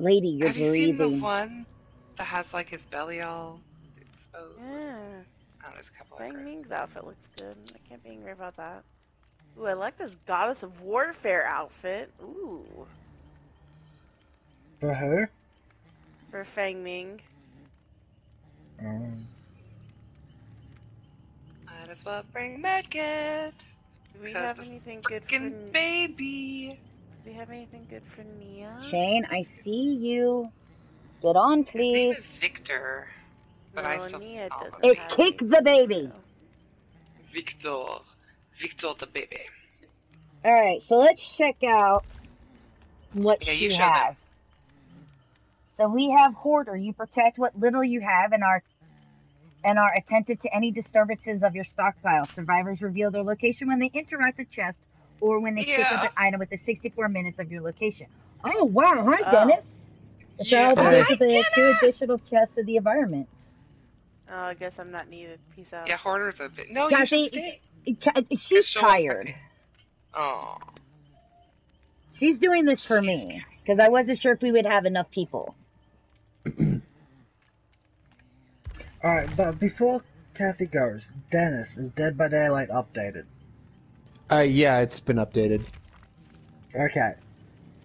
Lady, you're Have you seen the one that has like his belly all exposed? Yeah. Oh, there's a couple Fang others. Ming's outfit looks good. I can't be angry about that. Ooh, I like this Goddess of Warfare outfit. Ooh. For her? For Feng Min. Um, Might as well bring Medkit. Do we have anything good for Fucking N- baby. Do we have anything good for Nea? Shane, I see you. Get on, His name please. is Victor, but I No, still Nea call him doesn't It have kick the baby. Victor. Victor the baby. All right, so let's check out what Yeah, she you show them. So we have hoarder. You protect what little you have and are and are attentive to any disturbances of your stockpile. Survivors reveal their location when they interact the chest or when they pick up an item within 64 minutes of your location. Oh wow! Hi, uh, Oh. Dennis. The Yeah. child Hey. reveals the two additional chests of the environment. Oh, I guess I'm not needed. Peace out. Yeah, Hoarder's a bit. No, you Kathy, should stay. Ca- She's tired. Oh. She's doing this for me because I wasn't sure if we would have enough people. Alright, but before Kathy goes, Dennis, is Dead by Daylight updated? Uh, yeah, it's been updated. Okay.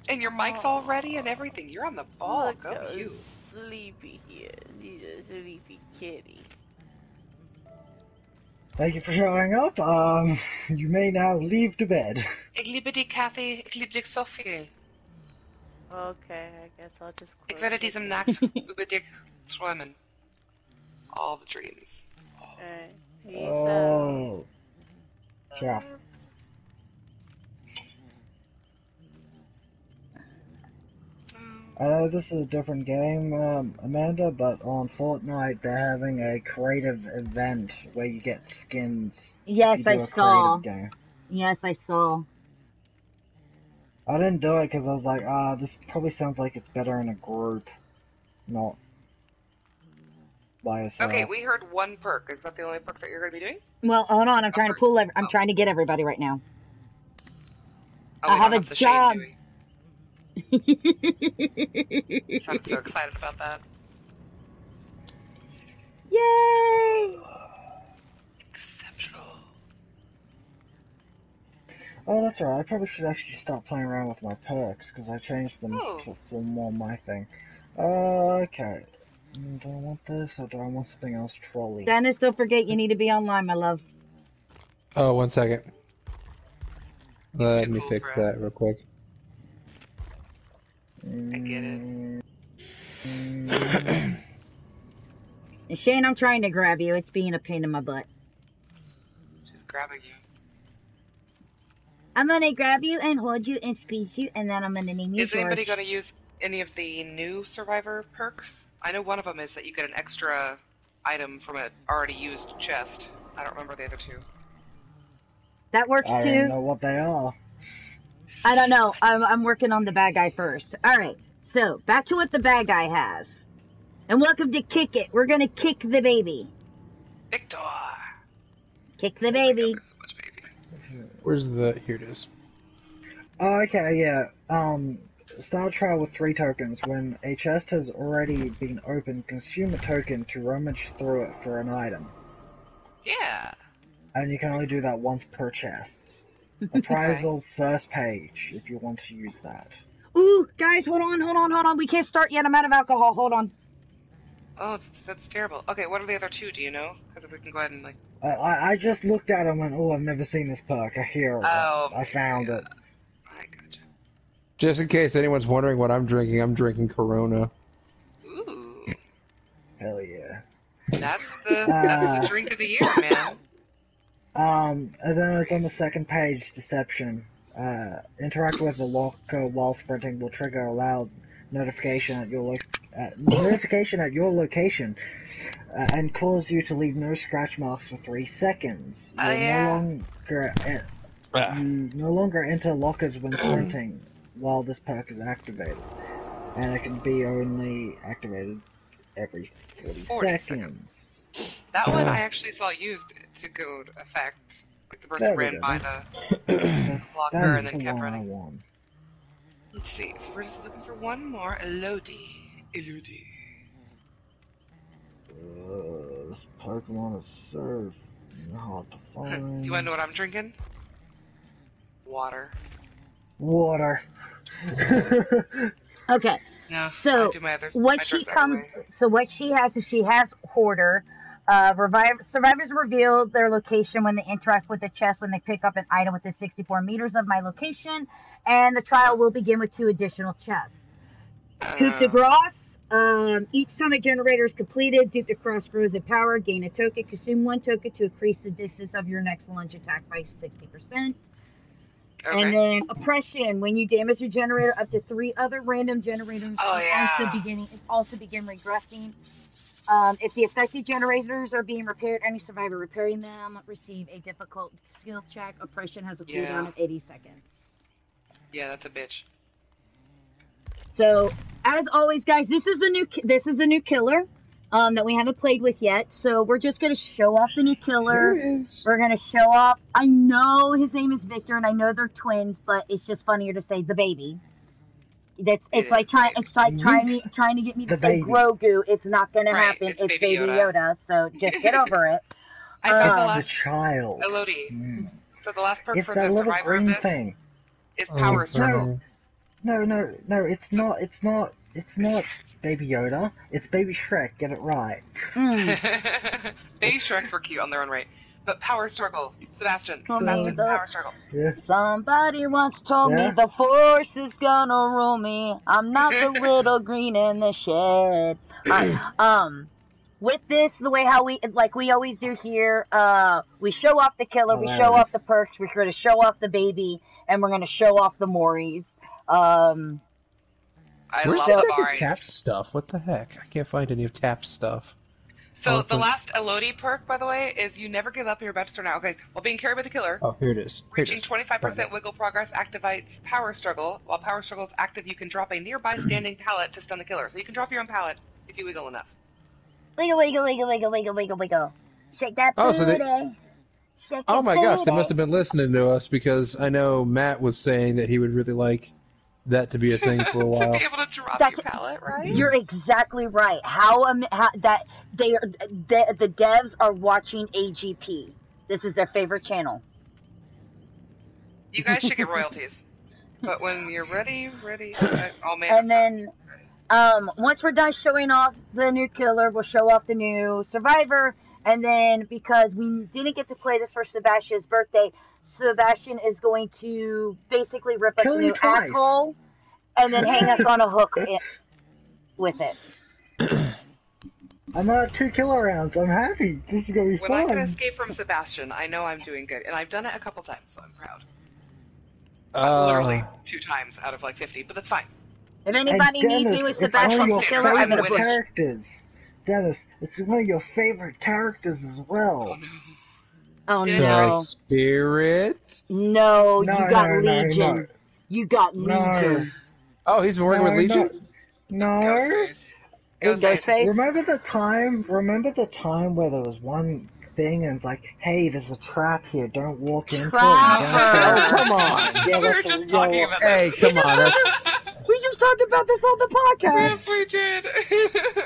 And your mic's all ready and everything. You're on the ball. Look Go how you. sleepy he is. He's a sleepy kitty. Thank you for showing up. Um, you may now leave to bed. Ik liebe dich, Kathy. Ik liebe dich so viel. Okay, I guess I'll just Ik close werde diesem Nacht über dich träumen. All the dreams. Alright. Peace out. Oh. I know this is a different game, um, Amanda, but on Fortnite they're having a creative event where you get skins. Yes, you do I a saw. Yes, I saw. I didn't do it because I was like, ah, this probably sounds like it's better in a group, not by yourself. Okay, we heard one perk. Is that the only perk that you're going to be doing? Well, hold on. I'm trying to pull. Every, I'm Oh. trying to get everybody right now. Oh, I we have a the Shane job. Doing. So I'm so excited about that. Yay! Exceptional. Oh, that's alright. I probably should actually start playing around with my perks because I changed them Oh. to, for more my thing. Uh, okay. Mm, Do I want this or do I want something else trolley? Dennis, don't forget you need to be online, my love. Oh, one second. Let me cool fix for that real quick. I get it. Shane, I'm trying to grab you. It's being a pain in my butt. She's grabbing you. I'm gonna grab you and hold you and squeeze you, and then I'm gonna name you Is anybody going to use any of the new Survivor perks? I know one of them is that you get an extra item from an already used chest. I don't remember the other two. That works I too. I don't know what they are. I don't know. I'm, I'm working on the bad guy first. All right. So back to what the bad guy has. And welcome to Kick It. We're gonna kick the baby. Victor! Kick the Oh God, baby. so baby. Where's the? Here it is. Oh, okay, yeah. Um, start trial with three tokens. When a chest has already been opened, consume a token to rummage through it for an item. Yeah. And you can only do that once per chest. Appraisal first page, if you want to use that. Ooh, guys, hold on, hold on, hold on. We can't start yet. I'm out of alcohol. Hold on. Oh, that's, that's terrible. Okay, what are the other two? Do you know? Because if we can go ahead and like. I, I, I just looked at it and went, oh, I've never seen this perk. I hear it. Oh, I found yeah. it. I gotcha. Just in case anyone's wondering what I'm drinking, I'm drinking Corona. Ooh, Hell yeah. that's the that's the uh, drink of the year, man. Um, and then it's on the second page, Deception. Uh, interact with the locker while sprinting will trigger a loud notification at your lo- uh, notification at your location, uh, and cause you to leave no scratch marks for three seconds. Oh, You'll yeah. no longer en- you no longer enter lockers when sprinting while this perk is activated, and it can be only activated every 40, 40 seconds. That one I actually saw used to good effect. Like the person ran go. by the That's, Locker and then the kept running. want. Let's see. So we're just looking for one more. Elodie. Elodie. Uh, this Pokemon is so hard to Do you want to know what I'm drinking? Water. Water. Okay. No. So, do my other. what my she comes so what she has is she has hoarder uh revive survivors reveal their location when they interact with the chest when they pick up an item within 64 meters of my location and the trial will begin with two additional chests Coup de Grace. Um, each time a generator is completed, Coup de Grace grows in power. Gain a token. Consume one token to increase the distance of your next lunge attack by 60%. okay. And then oppression. When you damage a generator, up to three other random generators Oh, yeah. also beginning also begin regressing. Um, if the affected generators are being repaired, any survivor repairing them receive a difficult skill check. Oppression has a Yeah. cooldown of 80 seconds. yeah, that's a bitch. So, as always, guys, this is a new this is a new killer um, that we haven't played with yet. So we're just gonna show off the new killer. is. We're gonna show off. I know his name is Victor, and I know they're twins, but it's just funnier to say the baby. That's It it's like trying it's like trying Yeet. to trying to get me to The say baby. Grogu. It's not gonna Right, happen. it's It's, Baby Baby Yoda. Yoda. So just get over it. I think Uh, the the last child. Elodie. Mm. So the last perk It's for the little survivor of this thing. is Oh, power sorry. struggle. No, no, no. It's not. It's not. It's not Baby Yoda. It's Baby Shrek. Get it right. Mm. Baby Shreks were cute on their own right. But power struggle. Sebastian. Sebastian, man. power struggle. Yeah. Somebody once told Yeah? me the force is gonna rule me. I'm not the little green in the shed. Alright, um, with this, the way how we like we always do here, uh, we show off the killer, Oh, we show off the perks, we're gonna show off the baby, and we're gonna show off the Moris. Um, I Where's love the the heck of bar. Tap stuff? What the heck? I can't find any of Tap stuff. So Oh, the last Elodie perk, by the way, is you never give up. You're about to start out. Okay, while being carried by the killer, Oh, here it is. Here reaching is. 25% wiggle progress activates power struggle. While power struggle is active, you can drop a nearby standing pallet to stun the killer. So you can drop your own pallet if you wiggle enough. wiggle, wiggle, wiggle, wiggle, wiggle, wiggle, wiggle. Shake that Oh, so they- booty. Shake Oh that my gosh, they must have been listening to us because I know Matt was saying that he would really like that to be a thing for a while. to while. be able to drop That's- your pallet, right? You're exactly right. How, um, how that they are the, the devs are watching AGP. This is their favorite channel. You guys should get royalties. But when you're ready, ready. I- Oh man. And then, um, once we're done showing off the new killer, we'll show off the new survivor. And then, because we didn't get to play this for Sebastian's birthday, Sebastian is going to basically rip us Kill a new twice. asshole, and then hang us on a hook i- with it. I'm at two killer rounds. I'm happy. This is gonna be fun. when I can fun. escape from Sebastian, I know I'm doing good, and I've done it a couple times, so I'm proud. Uh, Literally two times out of like 50, but that's fine. If And anybody needs me with it's one of Sebastian's your killer, I'm in a favorite bush. characters. Dennis, it's one of your favorite characters as well. Oh well. no. Oh Did- the no, spirit. no, No, you got no, no, Legion. no. You got No. Legion. Oh, he's been working No, with Legion. No. Ghostface. Ghostface. Ghostface? Remember the time? Remember the time where there was one thing and it's like, "Hey, there's a trap here. Don't walk into Trapper. it." Oh, come on. Yeah, we were just talking yeah, about Hey, this. come on. That's We just talked about this on the podcast. yes, we did.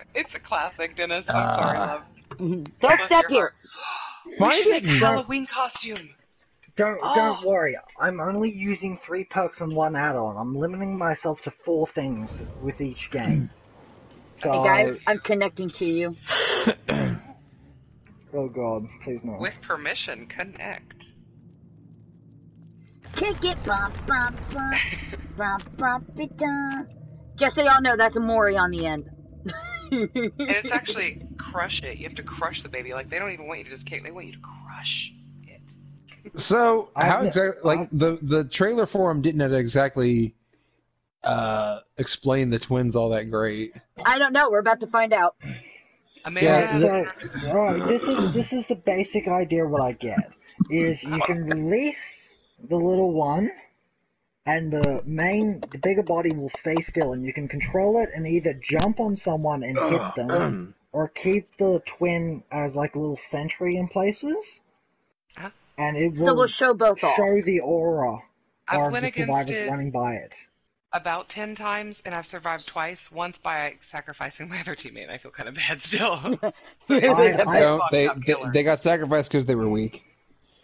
it's a classic, Dennis. I'm sorry, Ah. love. Don't step your here. Heart. Find we should it make a Halloween costume. Don't Oh. don't worry. I'm only using three perks and one add-on. I'm limiting myself to four things with each game. So, Hey guys, I'm connecting to you. oh god, please no. With permission, connect. Kick it, bump, bump, bump, bump, bump it down. Just so y'all know, that's a Mori on the end. And it's actually crush it. You have to crush the baby. Like they don't even want you to just kick. They want you to crush it. so. How exactly? Like the the trailer for him didn't exactly uh explain the twins all that great. I don't know. We're about to find out. Amanda. Yeah, has- So, alright, this is this is the basic idea. What I get is you can release the little one, and the main, the bigger body will stay still, and you can control it and either jump on someone and hit them, or keep the twin as like a little sentry in places, Uh-huh. and it will, So will we'll show both off. show the aura I of the survivors running by it. about 10 times, and I've survived twice. Once by sacrificing my other teammate. I feel kind of bad still. so I- it's a I- Don't, they, they they got sacrificed because they were weak.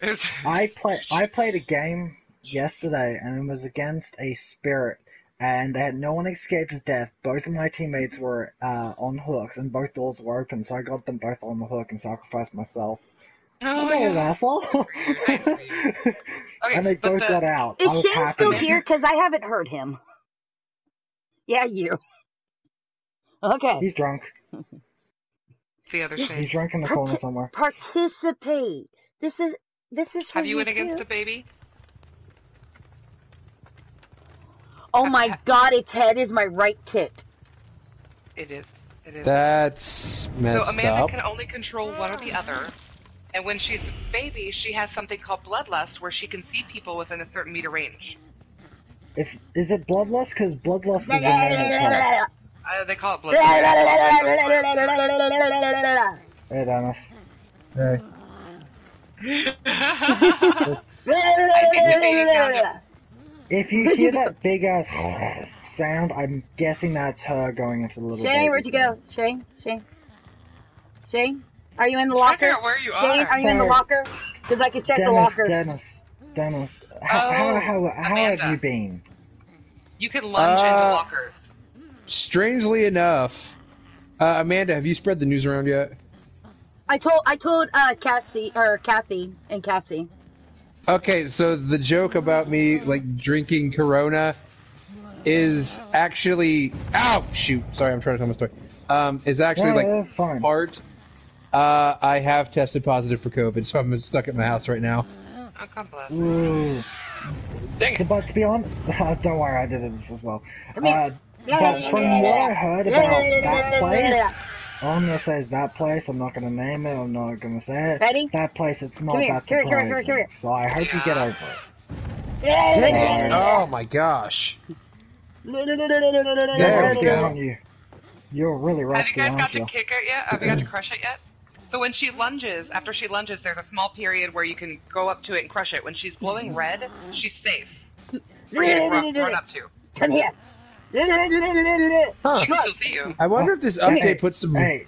I play I played a game yesterday and it was against a spirit and they had no one escaped his death. Both of my teammates were uh, on hooks and both doors were open, so I got them both on the hook and sacrificed myself. Oh, I'm not an asshole. Okay, and they both the- got out. Is I Shane happy. still here? Because I haven't heard him. Yeah, you. Okay. He's drunk. the other He's drunk in the corner somewhere. Participate. This is this is for Have you went too. against a baby? Oh my god, its head is my right tit. It is. It is. That's messed so Amanda up. can only control one or the other. And when she's a baby, she has something called bloodlust, where she can see people within a certain meter range. If, is it bloodlust? Because bloodlust is a normal part. Uh, they call it bloodlust. Hey, Dennis. Hey. If you hear that big ass sound, I'm guessing that's her going into the little Shane, baby. where'd you go? Shane, Shane, Shane, are you in the locker? figure out where you Shane, are. are you in the locker? Because I can check the Dennis, locker. Dennis, Dennis, how, Oh, how, how, how have you been? You can lunge into Uh, lockers. Strangely enough, uh, Amanda, have you spread the news around yet? I told I told uh Cassie or Kathy and Cassie. Okay, so the joke about me like drinking Corona is actually ow shoot. Sorry, I'm trying to tell my story. Um, is actually Yeah, like that's fine. part. Uh, I have tested positive for COVID, so I'm stuck at my house right now. Oh, God bless. Ooh. Dang So, but to be honest, don't worry, I did this as well. Uh, but from what I heard about that place, all I'm gonna say is that place. I'm not gonna name it. I'm not gonna say it. Ready? That place, it's not Come that come here, come here, surprising. come here, So I hope you get over it. Dang it. Oh my gosh. There we rusty, go. aren't you? You're really Have you guys got aren't to you? kick it yet? Have you got to crush it yet? So when she lunges, after she lunges, there's a small period where you can go up to it and crush it. When she's glowing red, she's safe. For you run, run up to. Come here. Huh. She can still see you. I wonder if this Hey, update puts some. Hey.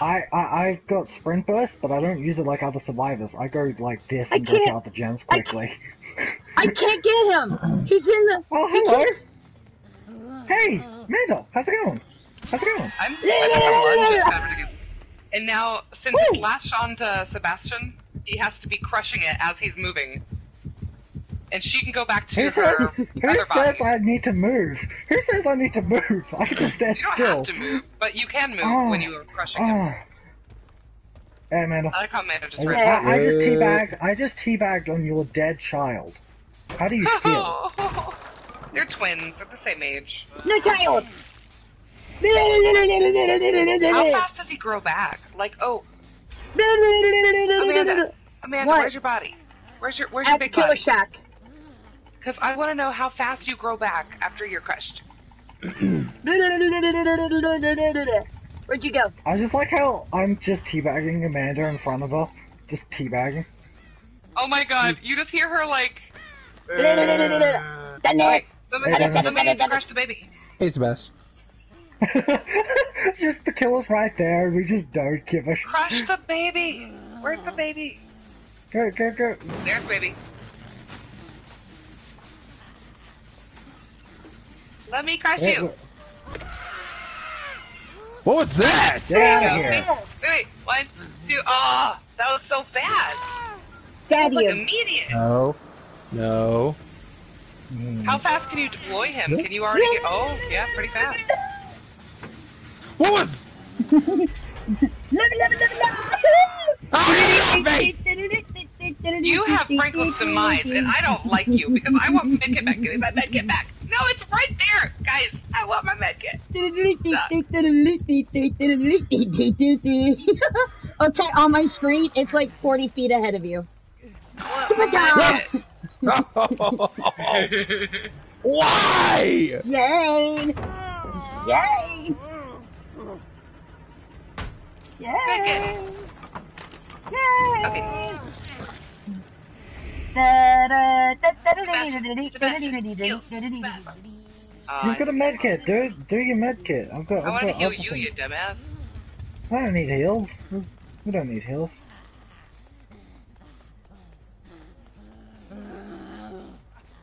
I, I I've got sprint burst, but I don't use it like other survivors. I go like this and break can't- out the gens I quickly. I can't get him. He's in the. Oh, hello. can't- Hey, Mandel, how's it going? How's it going? I'm, I never learned it's kind of ridiculous. And now, since it's latched on to Sebastian, he has to be crushing it as he's moving. And she can go back to Who her says, who other says body. I need to move? Who says I need to move? I can just stand You don't still. have to move, but you can move Oh. when you are crushing him. Oh. Hey, Amanda. I like how Amanda just I, read that. I just teabagged. I just teabagged on your dead child. How do you feel? They're twins. They're the same age. No child. How fast does he grow back? Like, oh, Amanda, Amanda, What? where's your body? Where's your Where's your At the big killer body? shack. Because I want to know how fast you grow back after you're crushed. Where'd you go? I just like how I'm just teabagging Amanda in front of her. Just teabagging. Oh my God! You just hear her like. Done Wait, it. somebody, Hey, Dennis. somebody needs to crush the baby. Hey, Sebastian. just the killer's right there. We just don't give a sh- Crush the baby. Where's the baby? Go, go, go. There's baby. Let me crush Wait, you. What was that? Get There out you of go. here. Wait, wait, one, two. Oh, that was so bad. Stab Like immediate. No. No. Mm. How fast can you deploy him? Can you already get? Oh, yeah, pretty fast. What was? You have Franklin's demise, and I don't like you because I want medkit back. Give me my medkit back. No, it's right there, guys. I want my medkit. okay, on my screen, it's like 40 feet ahead of you. I want my medkit. Why? Jane! Jane! Jane! Okay. Uh, You've got a med kit, dude. Do your med kit. I've got. I I've want to got heal you, things. you dumbass. I don't need heals. We- We don't need heals.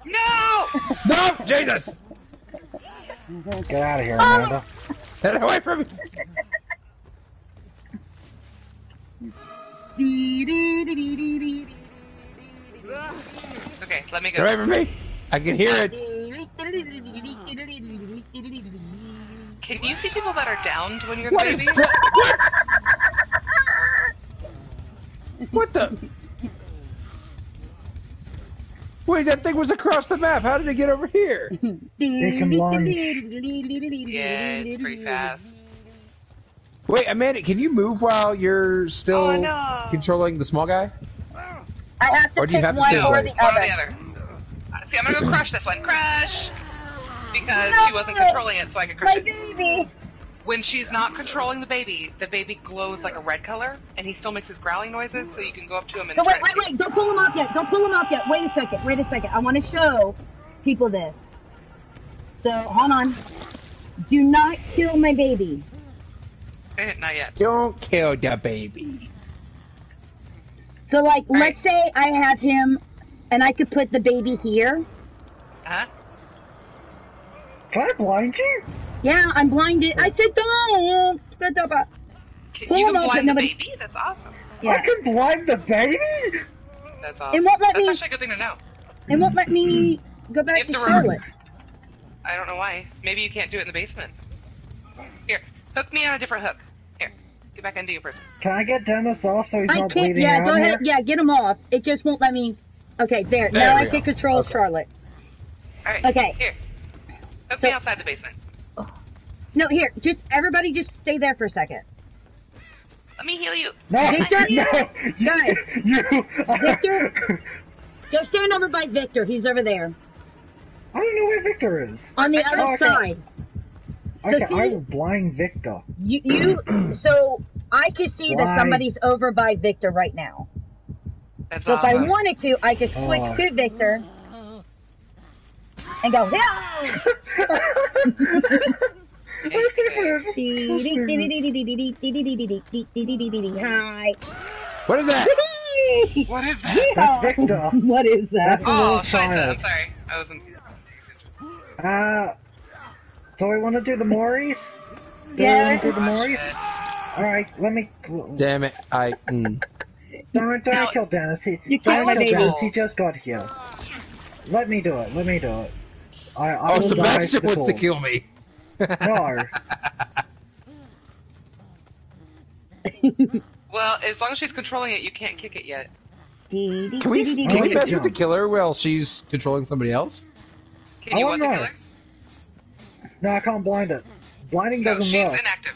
No! No, Jesus! Get out of here, Oh. Amanda. Get away from me! Okay, let me Get go. away from me! I can hear it. Can you see people that are downed when you're What the is that? What? What the? Wait, that thing was across the map. How did it get over here? It can launch. Yeah, it's pretty fast. Wait, Amanda, can you move while you're still Oh, no. controlling the small guy? I have to Or do you pick have to one stay or the One or other. the other. See, I'm gonna go crush this one. Crush! Because No! she wasn't controlling it, so I could crush My it. baby! When she's not controlling the baby, the baby glows like a red color, and he still makes his growling noises, so you can go up to him and So try wait, wait, wait! Don't pull him off yet! Don't pull him off yet! Wait a second! Wait a second! I want to show people this. So hold on. Do not kill my baby. Eh, not yet. Don't kill the baby. So like, right. let's say I have him, and I could put the baby here. Huh? Can I blind you? Yeah, I'm blinded. I said don't. Can, Pull you can off, but blind the nobody- baby? That's awesome. I can blind the baby? That's awesome. won't let That's me- actually a good thing to know. It won't let me go back to to remember- Charlotte. I don't know why. Maybe you can't do it in the basement. Here, hook me on a different hook. Here, get back into your person. Can I get Dennis off so he's I not can't. bleeding Yeah, out go here? ahead. Yeah, get him off. It just won't let me. Okay, there. There now I go. can control Okay. Charlotte. All right. Okay. Here, hook So- me outside the basement. No, here. Just everybody, just stay there for a second. Let me heal you. No, Victor? no, you, Guys. you, Victor? Go stand over by Victor. He's over there I don't know where Victor is. on the oh, other Oh, okay. side. Okay, see- I will blind Victor. You, you. so I can see that somebody's over by Victor right now. That's So if I wanted to, I could switch Oh. to Victor and go. Yeah. Hi. What is that? What is that? That's Victor. What is that? That's a Oh, little shit, I'm sorry. I wasn't. Uh, so we want to do the Moris? Do Yeah. we want to do the Oh, Alright, let me... Damn it! I. Mm. don't Now- kill Dennis. He, You don't killed kill baby. Dennis. He just got here. Let me do it. Let me do it. I, I Oh, Sebastian the wants to kill me. No. Well, as long as she's controlling it, you can't kick it yet. Can we can we Oh, mess with the killer while she's controlling somebody else? Can I you don't want the killer? No, I can't blind it. Blinding No, doesn't she's work. inactive.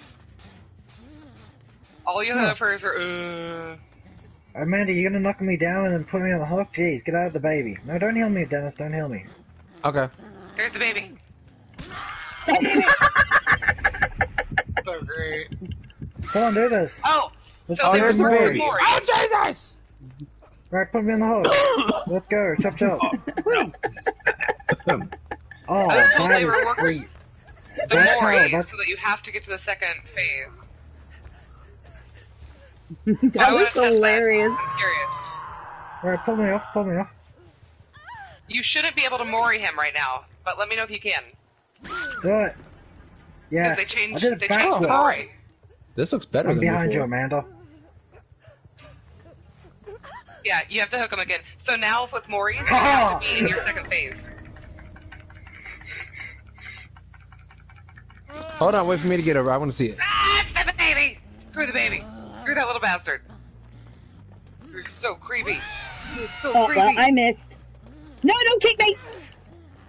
All you Huh. have hers are. Uh, Amanda, you're gonna knock me down and then put me on the hook? Jeez, get out of the baby. No, don't heal me, Dennis. Don't heal me. Okay. here's the baby. so great. Come on, do this. Oh, Let's so Oh, do there's there's the the more baby. Mori. Mori. Oh Jesus! Alright, put me on the hook. Let's go. Chop chop. Oh, I was told that they were is workers. sweet. The That's Mori, how- that's- so that you have to get to the second phase. That I was test hilarious. I'm curious. Alright, pull me off. Pull me off. You shouldn't be able to Mori him right now, but let me know if you can. Do it. Yeah. Because they changed, they changed the. Mori. This looks better I'm than behind you. Amanda. Yeah, you have to hook him again. So now with Mori, you have to be in your second phase. Hold on, wait for me to get over. I want to see it. Ah, the baby! Screw the baby. Screw that little bastard. You're so creepy. You're so Oh, creepy. well, I missed. No, don't kick me!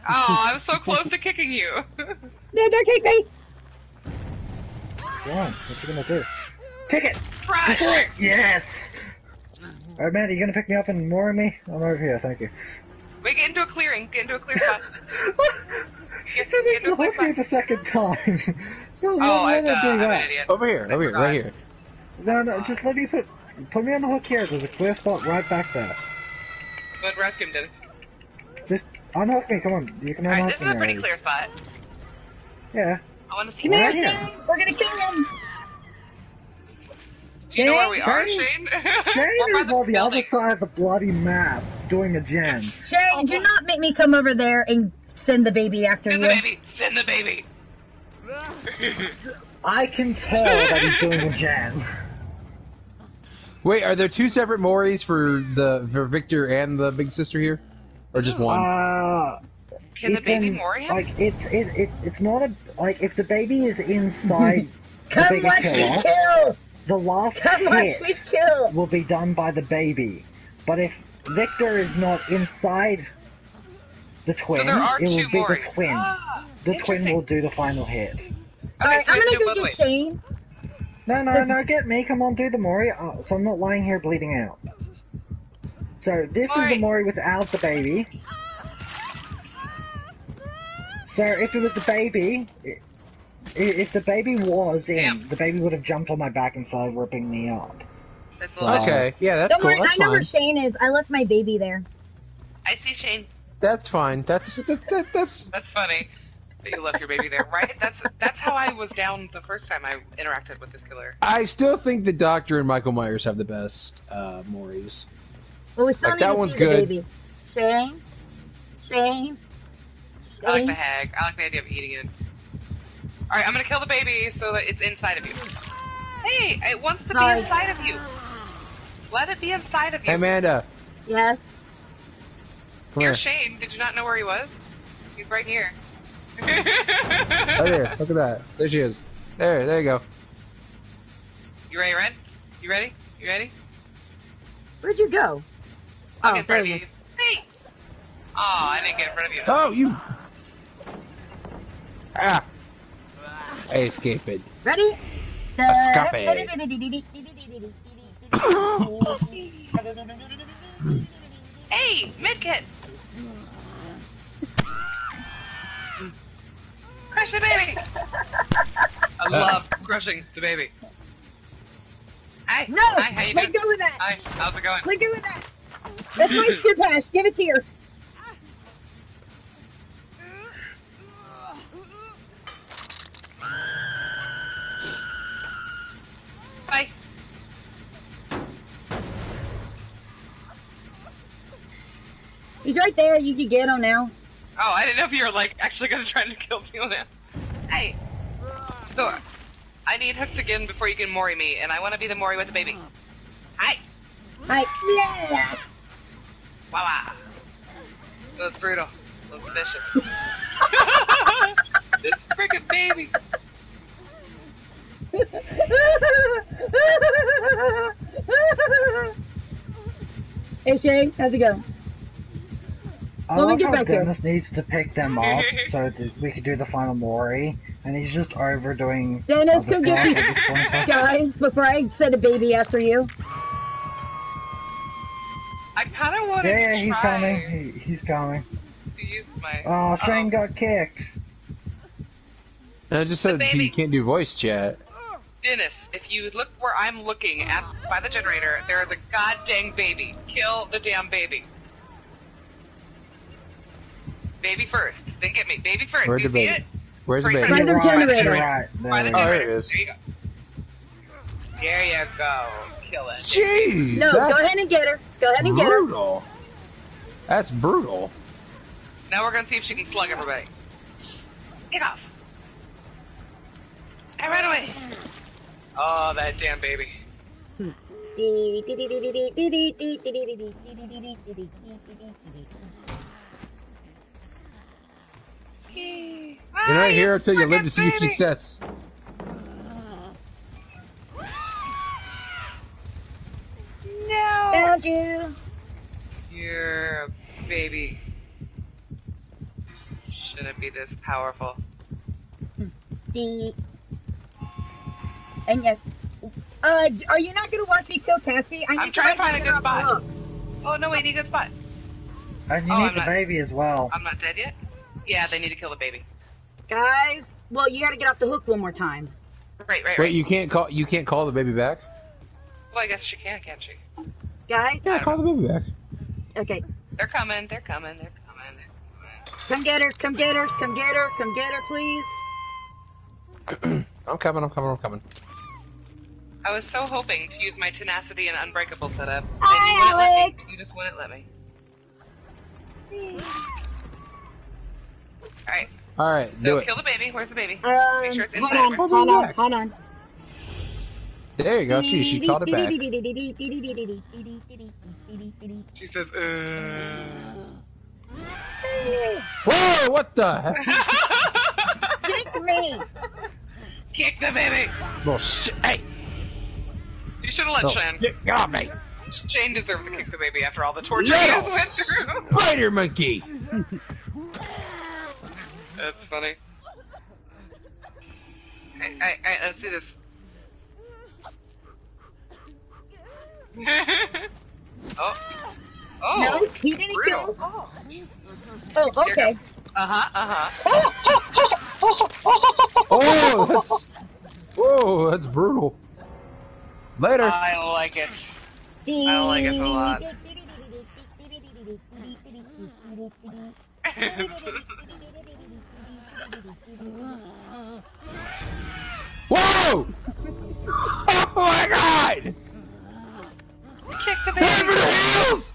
Oh, I was so close to kicking you. No, don't kick me! Go on. What you gonna do? Kick it! Crush! It! Yes! Alright, Amanda, you gonna pick me up and more me? I'm over here, thank you. Wait, get into a clearing. Get into a clear spot. she still needs to hook me the second time. no, Oh, I, let me uh, do an that. idiot. Over here, over here, right here. No, no, just let me put put me on the hook here. There's a clear spot right back there. But rescue him, Dennis. Just unhook me. Come on. You can unhook Alright, unhook this is a pretty clear spot. Yeah. I want to see. Come here, Right here. Shane. We're gonna kill him. Do you know where we are, Shane? Shane? Shane We're by is on the other side of the bloody map doing a gen. Shane, Oh, do not make me come over there and send the baby after Send you. the baby. Send the baby. I can tell that he's doing a jam. Wait, are there two separate Moris for the for Victor and the big sister here, or just one? Uh, Can the baby in- more? Like it's it, it it's not a like if the baby is inside the Come baby watch me killer, kill. the last Come watch me hit kill. will be done by the baby. But if Victor is not inside the twin, so there are it will two be more. the twin. Ah, the twin will do the final hit. All right, so I'm gonna have do go both get Shane. No, no, no, get me. Come on, do the Mori. Uh, so I'm not lying here bleeding out. So this is the Mori. Mori without the baby. So if it was the baby, i- i- if the baby was in, Damn. the baby would have jumped on my back and started ripping me up. That's So- Okay, yeah, that's Don't cool. worry, That's I know where. Shane is. I left my baby there. I see Shane. That's fine. That's that, that, that's That's funny. That you left your baby there, right? That's that's how I was down the first time I interacted with this killer. I still think the Doctor and Michael Myers have the best uh, Moris. Well, we still Like, need that to one's see the good. baby. Shane. Shane. I like the hag. I like the idea of eating it. All right, I'm gonna kill the baby so that it's inside of you. Hey, it wants to Sorry. be inside of you. Let it be inside of you. Amanda, Yes. Come here. Shane. Did you not know where he was? He's right here. Right here. Look at that. There she is. There, there you go. You ready, Red? You ready? You ready? Where'd you go? I'll Oh, get in front of you. Hey! Oh, I didn't get in front of you. Oh, you. Ah. I escaped it. Ready? Escape. Hey, Midkit! Crush the baby! I love crushing the baby. Hi, No! hi, how you Let doing? go of that! Hi, how's it going? Let go of that! That's my skip hash. Give it here. Bye. He's right there. You can get him now. Oh, I didn't know if you were like actually gonna try to kill me now. Hey, so I need hooked again before you can Mori me, and I want to be the Mori with the baby. Hi, Right. Yeah. wow, wow. That was brutal. That was vicious. this freaking baby. hey Shane, how's it going? I Let me love get how back here. Dennis needs to pick them up so that we could do the final Mori, and he's just overdoing Dennis, other go get stuff me at this point. guys before I send a baby after you. I kind of wanted Yeah, yeah, he's coming. He, he's coming. to use my. Oh, Shane Uh-oh. got kicked. And I just said baby. you can't do voice chat. Dennis, if you look where I'm looking at by the generator, there is a goddamn baby. Kill the damn baby. Baby first, then get me. Baby first. Where's Do you the see baby? it? Where's the Right, baby? By the You're generator. right. By the There Oh, we there generator. it is. There you go. There you go. Kill it. Jeez, No, that's go ahead and get her. Go ahead and get her. brutal. That's brutal. Now we're gonna see if she can slug everybody. Get off. I ran away. Oh, that damn baby. You're not here until you live to see your success. No. Found you. You're a baby shouldn't be this powerful. The and yes. Uh, are you not gonna watch me kill Cassie? I I'm need trying to find a get good her off the spot. Oh no, wait, need a good spot. And you Oh, need I'm the not- baby as well. I'm not dead yet. Yeah, they need to kill the baby. Guys, well, you gotta get off the hook one more time. Right, right, Wait, you can't call you can't call the baby back. Well, I guess she can, can't she? Guys, Yeah, call the baby back. okay. They're coming. They're coming. They're coming. They're coming. Come get her. Come get her. Come get her. Come get her, please. I'm coming. I'm coming. I'm coming. I was so hoping to use my tenacity and unbreakable setup, Hi, you wouldn't let Alex. me. You just wouldn't let me. All right. All right, So do it. kill the baby. Where's the baby? Um, Make sure it's hold on, hold on, hold on. There you go. She she called it back. She says, uh... Whoa! What the heck? Kick me. Kick the baby! Well, shit. Hey! You should have let Oh, Shane. shit, Get off me! Shane deserved to kick the baby after all the torture he went through. spider monkey! That's funny. Hey, hey, hey, let's see this. oh. Oh. No, he didn't brutal. kill. Oh, okay. Uh-huh, uh-huh. Oh, that's. Whoa, that's brutal. Later. I like it. I like it a lot. Whoa! Oh my god! Kick the Head for the heels!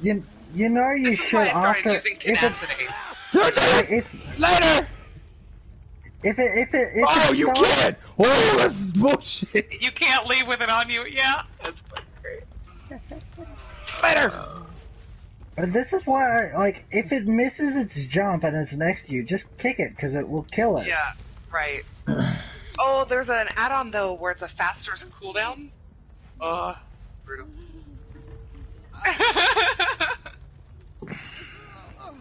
You you know you This is why should I started after using if it tenacity. Surgeon! if Later! if it if it if Oh, it you starts- can't! Oh, that's bullshit! You can't leave with it on you. Yeah, that's great. Later! And this is why, like, if it misses its jump and it's next to you, just kick it because it will kill it. Yeah, right. oh, there's an add-on though where it's a faster cooldown. Uh, brutal.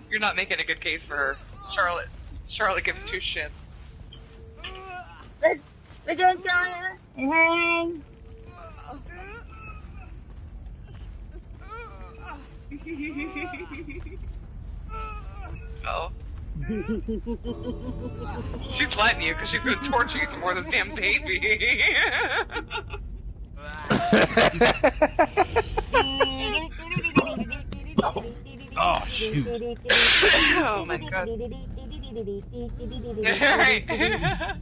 You're not making a good case for her, Charlotte. Charlotte gives two shits. Let's we're gonna go and hang. Oh. She's letting you because she's gonna torture you some more of this damn baby. Oh, shoot. oh my god. Right.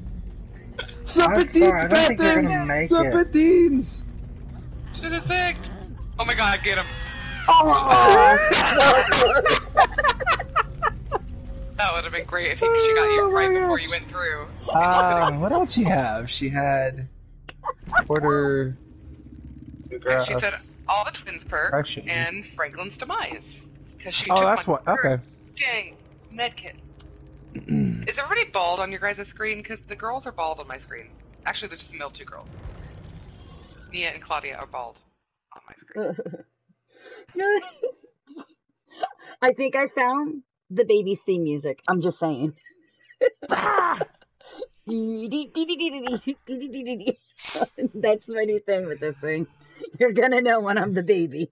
Serpentines, sorry, I don't think you're gonna Bethans! make it. Serpentines! Should have sicked. Oh my god, get him. That would have been great if he, she got you Oh right my before gosh. you went through. Um, what else she have? She had Hoarder, And she said all the twins perks Actually- and Franklin's demise. Because she Oh, took that's my what. Okay. Dang, medkit. Is everybody bald on your guys' screen? Because the girls are bald on my screen. Actually, they're just the male two girls. Nea and Claudia are bald on my screen. I think I found the baby's theme music. I'm just saying. That's my new thing with this thing. You're gonna know when I'm the baby.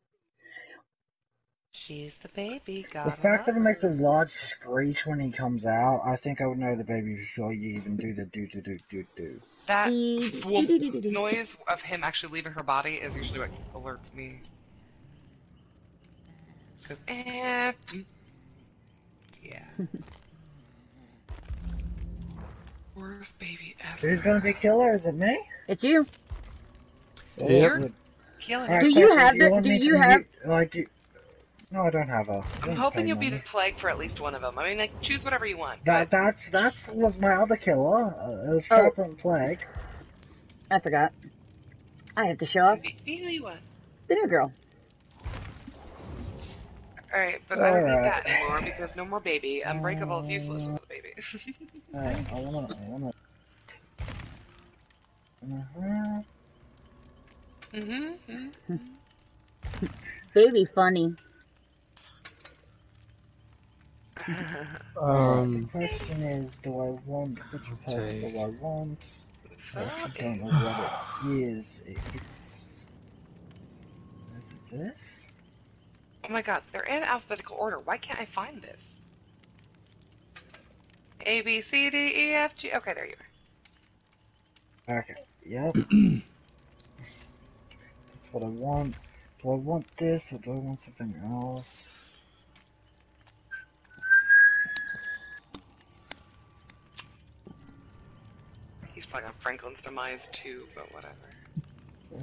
She's the baby. The fact that it makes a large screech when he comes out, I think I would know the baby before you even do the do do do do do. That noise of him actually leaving her body is usually what alerts me. Cause eh, yeah. Worst baby ever. Who's gonna be killer? Is it me? It's you. Or You're would- killing Alright, me. Do you question, have the- want do you have- u- like? Do, no, I don't have a. I'm hoping you'll be the plague for at least one of them. I mean, like, choose whatever you want. That that's that's was my other killer. Uh, it was Oh. Falcon Plague. I forgot. I have to show off be, be who you want. the new girl. Alright, but I don't need Alright. that anymore because no more baby. Unbreakable is useless with the baby. Alright, I wanna, I wanna. Uh-huh. mm-hmm. Baby funny. Um, the question is, do I want which post Take. do I want? I don't know what it is. It's is it this? Oh my god, they're in alphabetical order. Why can't I find this? A, B, C, D, E, F, G. Okay, there you are. Okay. Yep. That's what I want. Do I want this or do I want something else? He's probably on Franklin's demise too, but whatever.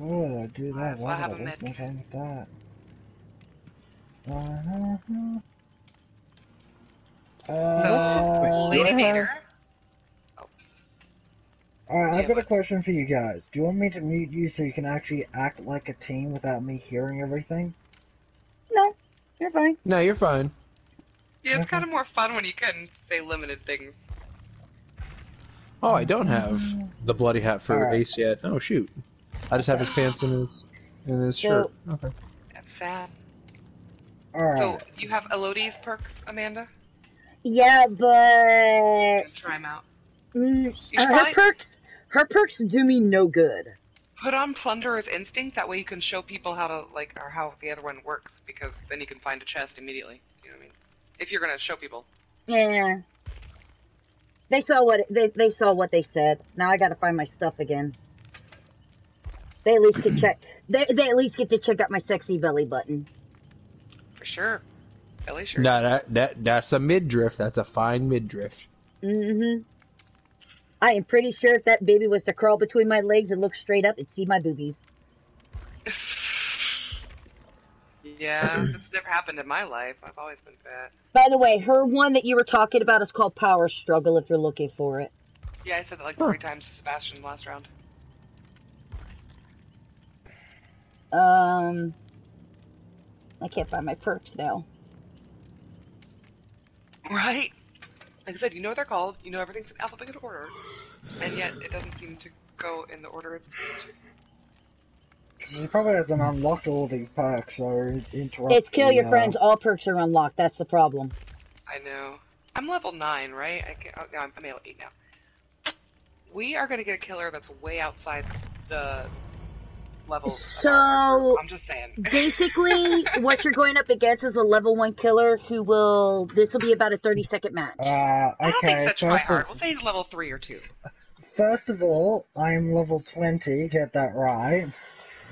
Oh, I do that? That's why I have did a I waste my med time with that? Uh-huh. So, Uh, Lady do I Vader. have- Alright, I've got a question for you guys. Do you want me to mute you so you can actually act like a team without me hearing everything? No, you're fine. No, you're fine. Yeah, it's Okay. kind of more fun when you can say limited things. Oh, I don't have the bloody hat for Alright. Ace yet. Oh shoot! I just have his pants and his and his shirt. Okay. That's sad. So you have Elodie's perks, Amanda? Yeah, but Try them out. mm, should her perks, her perks do me no good. put on Plunderer's Instinct. That way you can show people how to like or how the other one works, because then you can find a chest immediately. You know what I mean? If you're gonna show people. Yeah. They saw what they they saw what they said. Now I gotta find my stuff again. They at least get check. They they at least get to check out my sexy belly button. For sure. Belly shirt. No, that that that's a midriff. That's a fine midriff. Mm-hmm. I am pretty sure if that baby was to crawl between my legs and look straight up, it'd see my boobies. yeah, this has never happened in my life. I've always been fat. By the way, her one that you were talking about is called Power Struggle. If you're looking for it. Yeah, I said that like Huh. three times to Sebastian last round. Um, I can't find my perks now. Right? Like I said, you know what they're called, you know everything's in alphabetical order, and yet it doesn't seem to go in the order it's supposed to. He probably hasn't unlocked all these perks, so it interrupts It's kill the, your uh, friends. All perks are unlocked. That's the problem. I know. I'm level 9, right? I can, oh, no, I'm, I'm level 8 now. We are gonna get a killer that's way outside the levels. of our group. So- I'm just saying. Basically, what you're going up against is a level one killer who will. This will be about a 30 second match. Uh, I don't okay, think so. Try first hard. We'll say he's level 3 or 2. first of all, I'm level 20, get that right.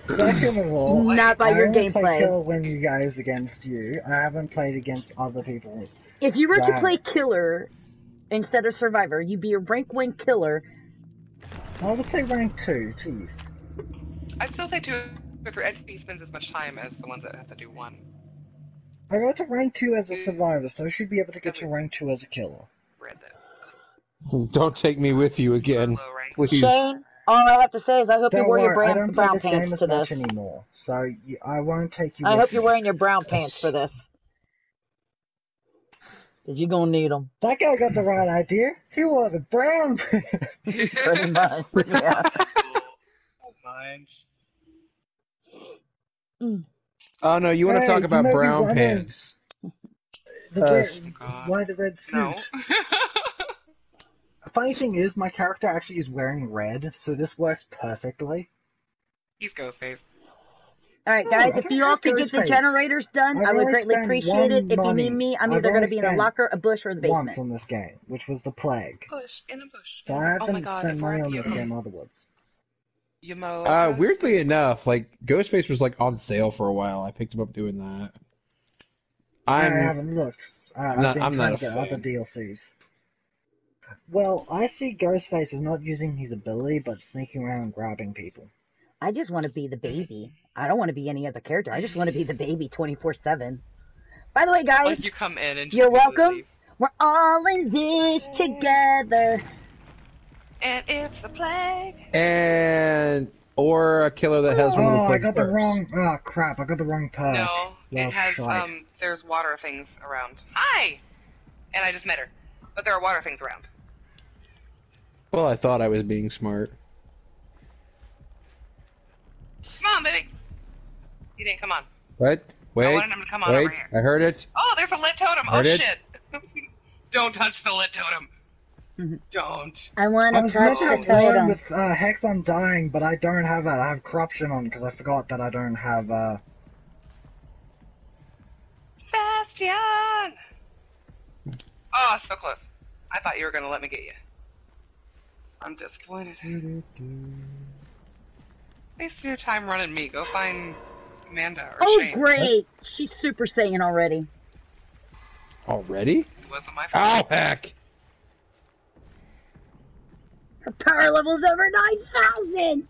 Second of all, Not by I your only play gameplay. Kill when you guys against you. I haven't played against other people. If you were to play killer instead of survivor, you'd be a rank one killer. I would say rank 2, jeez. I'd still say 2 or 3. Entity spends as much time as the ones that have to do 1. I got to rank 2 as a mm. survivor, so I should be able to get to rank 2 as a killer. Don't take me with you again, please. Shane, all I have to say is I hope you Don't wore your worry, I brown, don't play brown this game pants as much this. anymore, so you, I won't take you I with hope you're me. wearing your brown pants for this. You're gonna need them. That guy got the right idea. He wore the brown Pretty much. Yeah. Mind. Oh no, you want to talk about brown pants? The Uh, red, why the red suit? No. Funny thing is, my character actually is wearing red, so this works perfectly. he's Ghostface. All right, guys. I If don't you all have could get the generators done, I've I would greatly appreciate one it. If you need me, I'm I've either going to be in a locker, a bush, or the basement. Once basement. on this game, which was the plague. Bush in a bush. So in a- I oh my god, spent if we're money on the this game otherwise. Yamo. Uh, weirdly enough, like Ghostface was like on sale for a while. I picked him up doing that. I I'm haven't looked. Uh, I've not- been I'm not to a get other. DLCs. Well, I see Ghostface as not using his ability, but sneaking around and grabbing people. I just want to be the baby. I don't want to be any other character. I just want to be the baby 24 7. By the way, guys, Like you come in and you're welcome. leave. we're all in this together. And it's the plague. and or a killer that has one of the oh, I plague's got the wrong. Oh crap! I got the wrong perk. No, Well, it has shite. um. There's water things around. Hi. And I just met her, but there are water things around. Well, I thought I was being smart. Come on, baby. You didn't come on. What? I Wait, wanted him to come on wait! over here. I heard it. Oh, there's a lit totem. Oh it? shit! Don't touch the lit totem. Mhm. Don't. I want to was touch meant the to learn totem. with uh, Hex Undying, but I don't have that. I have Corruption on because I forgot that I don't have. Uh... Bastion. Oh, so close. I thought you were gonna let me get you. I'm disappointed. Wasting your time running me. Go find Amanda or Oh, Shane. Oh, great! She's Super Saiyan already. Already? It wasn't my fault. Oh heck! Her power level's over 9,000!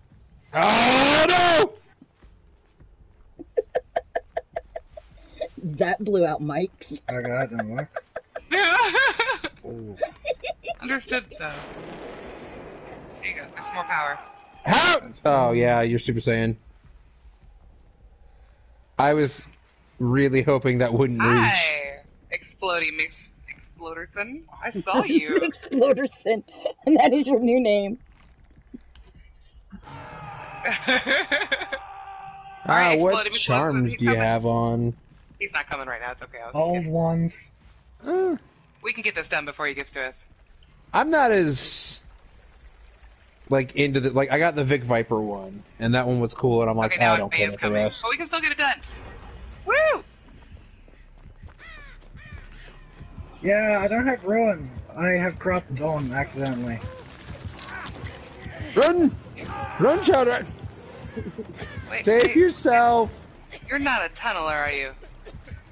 Oh no! That blew out Mike's. Okay, that didn't work. Oh. Understood though. There you go. There's more power. How? Oh yeah, you're Super Saiyan. I was really hoping that wouldn't reach. Hi, Explodey Mix Exploderson. I saw you. Exploderson. And that is your new name. Ah, Alright, what charms do you he's have on? He's not coming right now. It's okay. I Old ones. Uh, We can get this done before he gets to us. I'm not as like into the like. I got the Vic Viper one, and that one was cool, and I'm like, okay, oh, I don't care May's about the rest. But we can still get it done. Woo! Yeah, I don't have ruin. I have crossed dawn accidentally. Run, run, children! Wait, Save wait, yourself. You're not a tunneler, are you?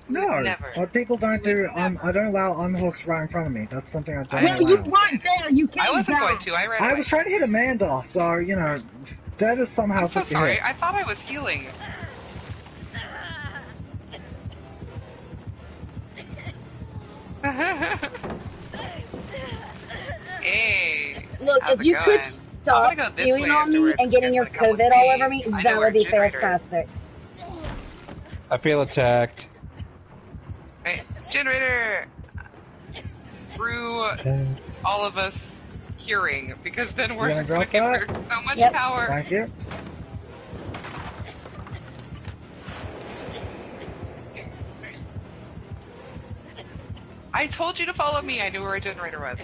No, Never. what people don't do, um, I don't allow unhooks right in front of me. That's something I don't I Well, you weren't there. You came I wasn't back. going to. I ran I away. was trying to hit Amanda, so you know, that is somehow I'm so sorry. hit. I thought I was healing. hey. Look, if you going? could stop gonna go this healing way on me and getting your guys wanna come with COVID all over me, I that would be generators- fantastic. I feel attacked. Hey, generator! Through all of us hearing, because then we're You wanna drop fucking that? there's so much Yep. power. I told you to follow me. I knew where a generator was.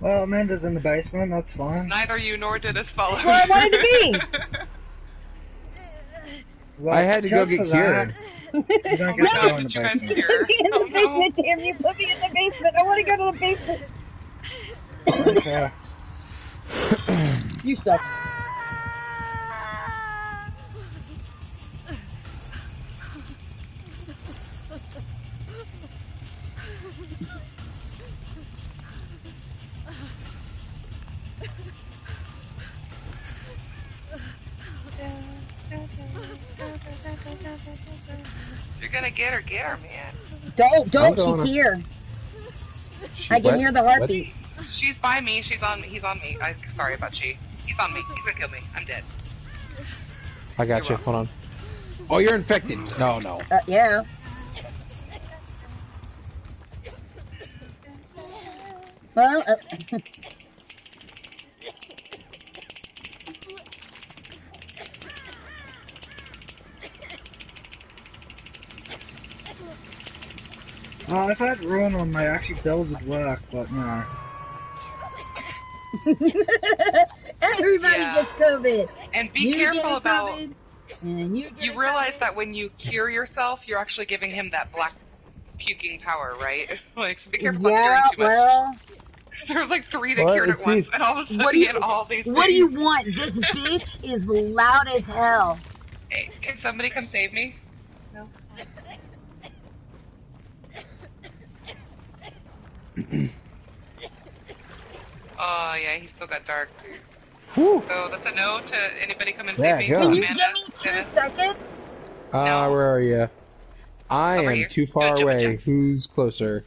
Well, Amanda's in the basement. That's fine. Neither you nor did us follow. Where I wanted to be. Well, I had to go get cured. that, You don't get my to go in the you basement. Put me in the Oh, no. basement, damn you! Put me in the basement. I want to go to the basement. Okay. You suck. Gonna get her, get her, man. Don't, don't. She's gonna- here. She's I can what? hear the What? heartbeat. She's by me. She's on. me, He's on me. I, sorry about she. He's on me. He's gonna kill me. I'm dead. I got you. You're Hold on. Oh, you're infected. No, no. Uh, yeah. Well, uh, Uh, if I had ruin on my actual build would work, but no. everybody Yeah. gets COVID. And be You careful get about. COVID, and you, You realize COVID. that when you cure yourself, you're actually giving him that black puking power, right? like, so be careful Yeah, about curing too much. well, There was like three that Well, cured at once, see- and all of a sudden What do he you- had all these what do you want? This bitch is loud as hell. Hey, can somebody come save me? No. Oh yeah, he still got dark. Whew. So that's a no to anybody coming. and Yeah, save me. go. Can you Amanda, give me two Dennis? seconds? Uh, No. where are you? I Over am here. too far it, do it, away. Jeff. Who's closer?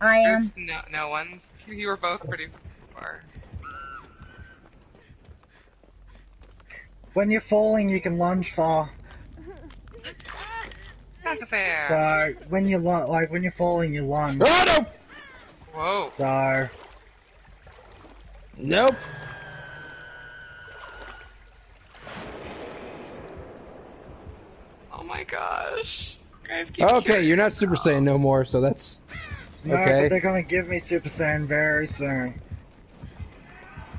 I am. There's no, no one. You were both pretty far. When you're falling, you can lunge far. Not fair. So when you lu- like when you're falling, you lunge. Oh no! Whoa. So Nope. Oh my gosh. Guys Okay, you're not Super yourself. Saiyan no more, so that's no, Okay. but they're gonna give me Super Saiyan very soon.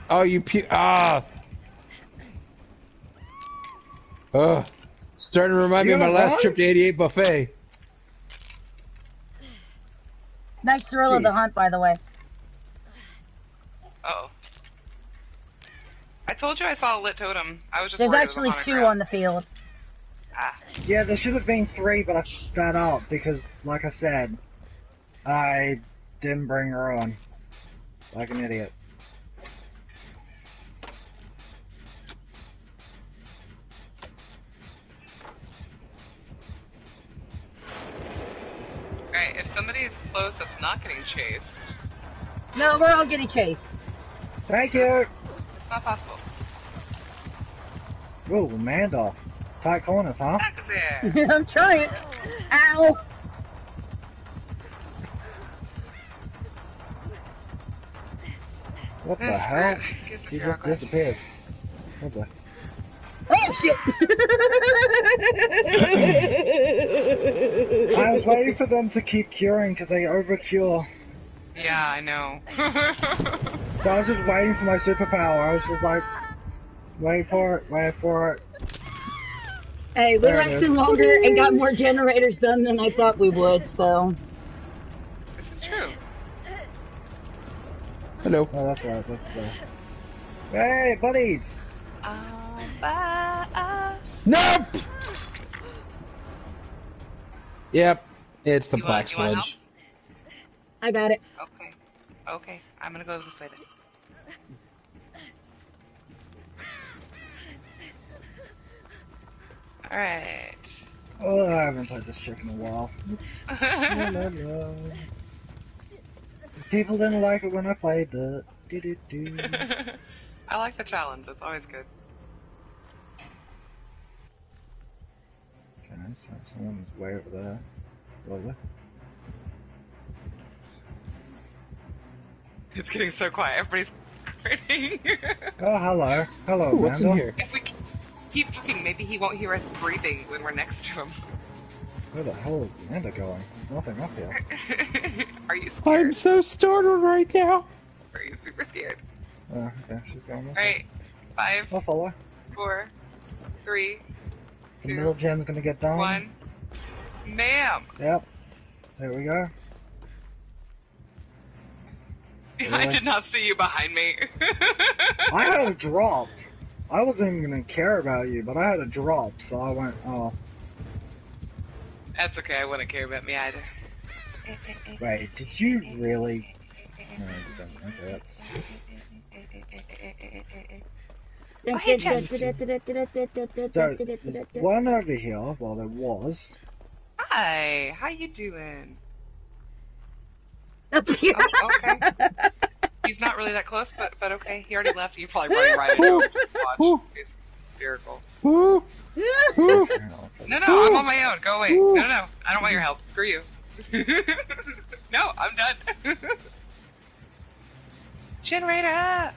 Oh, you pu- ah. Ugh. Starting to remind me of my last trip to 88 buffet. Nice thrill of the hunt, by the way. Oh. I told you I saw a lit totem. I was just There's worried it was a actually haunted two ground. on the field. Ah, Yeah, there should have been three, but I f***ed out because, like I said, I didn't bring her on. Like an idiot. Chased, No, we're all getting chased. Thank you! it's not possible. Ooh, Amanda. Tight corners, huh? Back. I'm trying. Ow! What the That's hell? great. She just disappeared. What the? Oh shit! I was waiting for them to keep curing because they overcure. Yeah, I know. So I was just waiting for my superpower. I was just like, wait for it, wait for it. hey, we There lasted longer and got more generators done than I thought we would. So this is true. Hello. Oh, that's right, that's right. Hey, buddies! All by us. Nope. Yep. It's the You black want- you want sludge. I got it. Okay. Okay, I'm gonna go this way then. Alright. Oh, I haven't played this trick in a while. People didn't like it when I played it. Do, do, do. I like the challenge, it's always good. Okay, so someone's way over there. Lovely. It's getting so quiet, everybody's hurting. Oh, hello. Hello, Ooh, what's in Amanda. here? if we keep talking, maybe he won't hear us breathing when we're next to him. Where the hell is Amanda going? There's nothing up here. Are you I'm so startled right now. Are you super scared? Oh, okay, she's going this way. Alright, five, oh, I'll follow. four, three, The middle two, gen's gonna get done. one. Ma'am! Yep. There we go. I did not see you behind me. I had a drop. I wasn't even gonna care about you, but I had a drop, so I went, oh, That's okay, I wouldn't care about me either. wait, did you really? No, you didn't. Okay, that's... Oh, hey, So, one over here, well, there was. Hi, how you doing? Up here. Oh, okay. He's not really that close, but but okay. He already left. You're probably running right into him. Watch. It's hysterical. Woo. Woo. No, no, I'm on my own. Go away. No, no, no. I don't want your help. Screw you. no, I'm done. Generator.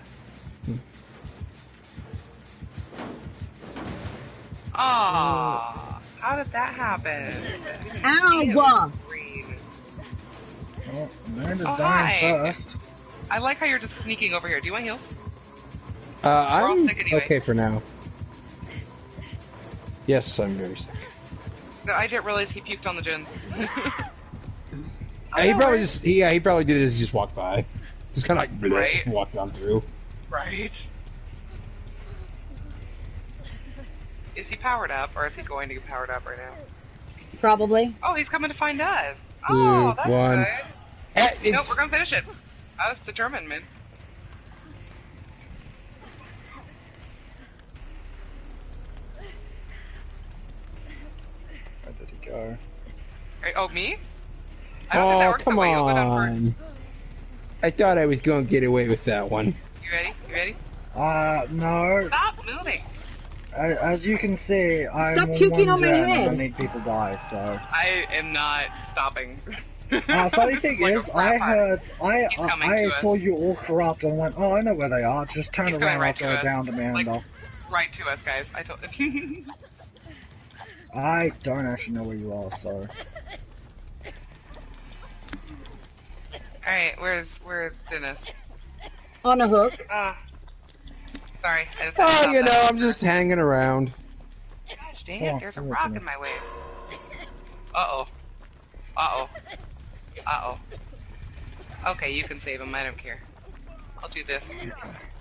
Aw, how did that happen? It Ow! Was green. Well, Amanda's Oh, dying hi. first. I like how you're just sneaking over here. Do you want heals? Uh, all I'm sick anyway. okay for now. Yes, I'm very sick. No, I didn't realize he puked on the gen. Uh, he probably just he, yeah he probably did it as he just walked by, just kind of like bleh, Right. walked on through. Right. Is he powered up, or is he going to get powered up right now? Probably. Oh, he's coming to find us. Oh, Two, that's one. good. Eh, Nope, we're gonna finish it. I was determined, man. Where did he go? Right, oh, me? I don't think that oh come that way. You'll go down first. on! I thought I was going to get away with that one. You ready? You ready? Uh, no. Stop moving. As, as you can see, I'm Stop on puking one on my gen and I head. need people die, so. I am not stopping. Uh, funny This thing like is, I rap heard, I, He's coming I, to I us. saw you all corrupt and went, oh, I know where they are. Just turn He's coming around right after to I us. downed Amanda. Like- right to us, guys. I told. I don't actually know where you are, so. All right, where's where's Dennis? On a hook. Ah, sorry. I just Oh, you know, that. I'm just hanging around. Gosh dang Oh, it! There's a I'm rock in my way. Uh oh. Uh oh. Uh oh. Okay, you can save him. I don't care. I'll do this.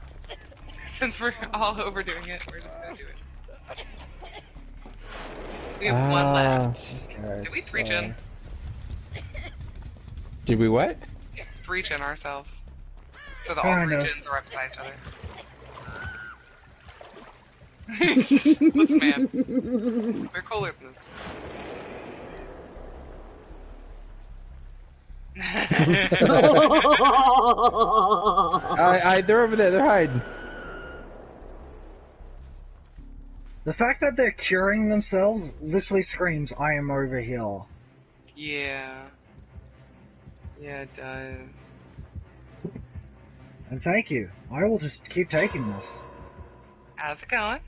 Since we're all overdoing it, we're just gonna do it. We have one Ah, left. Okay, Did we three so- gen? Did we what? Three gen ourselves. So the all Kind three of. gens are right beside each other. Listen, man. We're cooler than this. I, I, they're over there. They're hiding. The fact that they're curing themselves literally screams, I am over here. yeah. Yeah, it does. And thank you. I will just keep taking this. How's it going?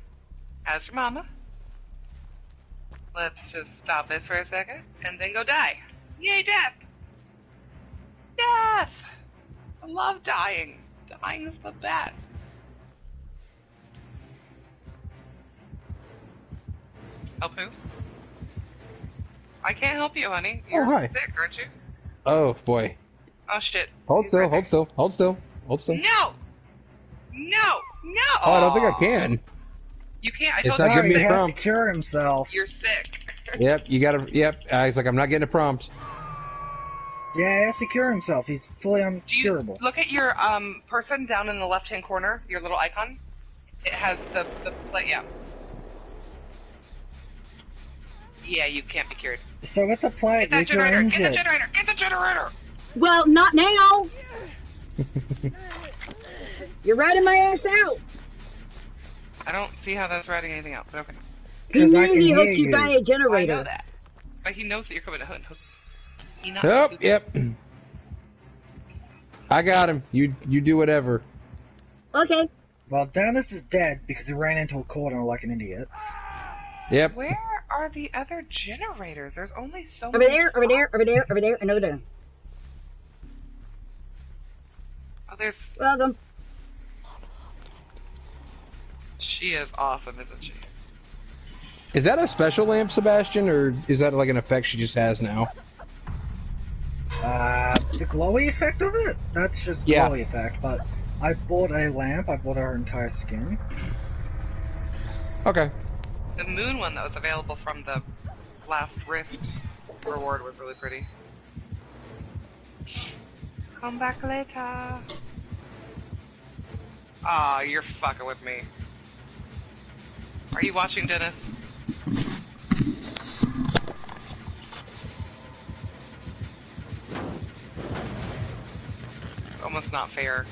How's your mama? Let's just stop this for a second and then go die. Yay, death! Death! I love dying. Dying is the best. Oh, help who? I can't help you, honey. Oh, You're hi. sick, aren't you? Oh boy. Oh shit. Hold He's still. right Hold still. Hold still. Hold still. No! No! No! Oh, I don't think I can. You can't. I It's told not you giving me a has to prompt. cure himself. you're sick. Yep. You gotta. Yep. Uh, he's like, I'm not getting a prompt. Yeah, he has to cure himself. He's fully Do you uncurable. look at your um person down in the left hand corner, your little icon? It has the the play yeah. Yeah, you can't be cured. So with the plague, Get that generator! Get the generator! Get the generator! Well, not now. You're riding my ass out. I don't see how that's writing anything out, but okay. He 'Cause I knew can he hear hooked you you. by a I know that. But he knows that you're coming to hunt. He not Oh, stupid. yep. I got him. You you do whatever. Okay. Well, Dennis is dead because he ran into a corner like an idiot. Yep. Where are the other generators? There's only so Over many. there, over there, over there, over there, and over there. Oh, there's. Welcome. She is awesome, isn't she? Is that a special lamp, Sebastian, or is that like an effect she just has now? Uh, the glowy effect of it? That's just Yeah. glowy effect, but I bought a lamp, I bought her entire skin. Okay. The moon one that was available from the last rift reward was really pretty. Come back later. Aw, you're fucking with me. Are you watching, Dennis? Almost not fair.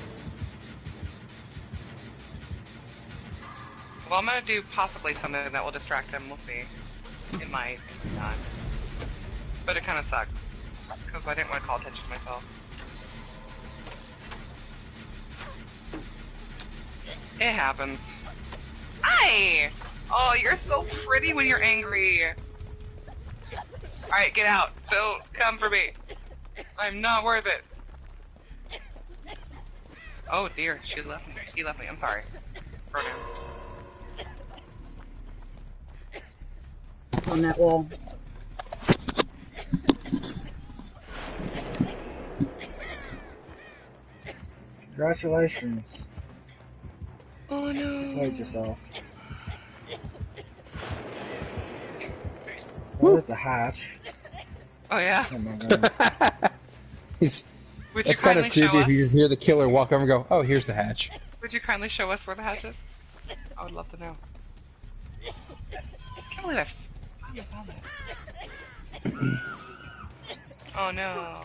Well, I'm gonna do possibly something that will distract him. We'll see. It might. Not. But it kind of sucks. Because I didn't want to call attention to myself. It happens. Hi! Oh, you're so pretty when you're angry. Alright, get out. Don't come for me. I'm not worth it. Oh dear, she left me. He left me. I'm sorry. Pronouns. On that wall. Congratulations. Oh no. Played yourself. Well, there's a hatch. Oh yeah. Oh my god. It's, Would you it's kind of kindly show creepy us? if you just hear the killer walk over and go, "Oh, here's the hatch." Would you kindly show us where the hatch is? I would love to know. I can't believe I finally found it. Oh no.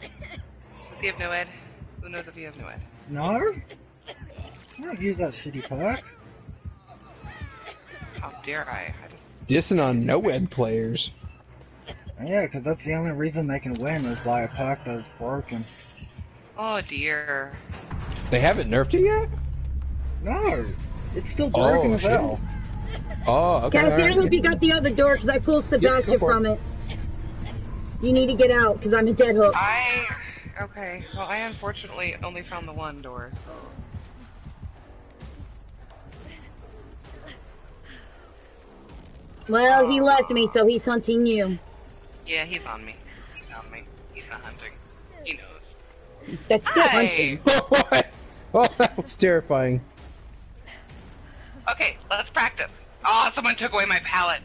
Does he have NOED? Who knows if he has NOED? No? I don't use that shitty perk. How dare I? I just. Dissing on NOED players. Yeah, because that's the only reason they can win is by a perk that's broken. Oh dear. They haven't nerfed it yet. No! It's still oh, broken Oh, as hell. Oh, okay. Cassie, I alright. hope you got the other door because I pulled Sebastian for it. from it. You need to get out because I'm a dead hook. I. Okay. Well, I unfortunately only found the one door, so. Well, he um, left me, so he's hunting you. Yeah, he's on me. He's on me. He's not hunting. He knows. That's still Hi. hunting. what? Oh, that was terrifying. Okay, let's practice. Oh, someone took away my pallet.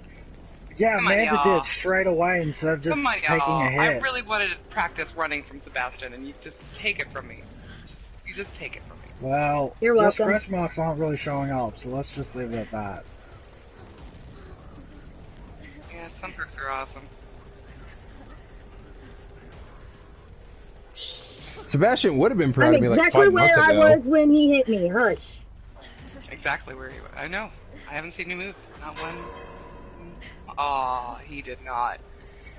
Yeah, Come on, Amanda y'all. did straight away instead of just Come on, taking y'all. a I hit. really wanted to practice running from Sebastian, and you just take it from me. Just, you just take it from me. Well, You're your welcome. scratch marks aren't really showing up, so let's just leave it at that. Yeah, some perks are awesome. Sebastian would have been proud I'm of me like exactly five months where I was when he hit me. Hush. Exactly where he was. I know. I haven't seen you move. Not one. Aw, he did not.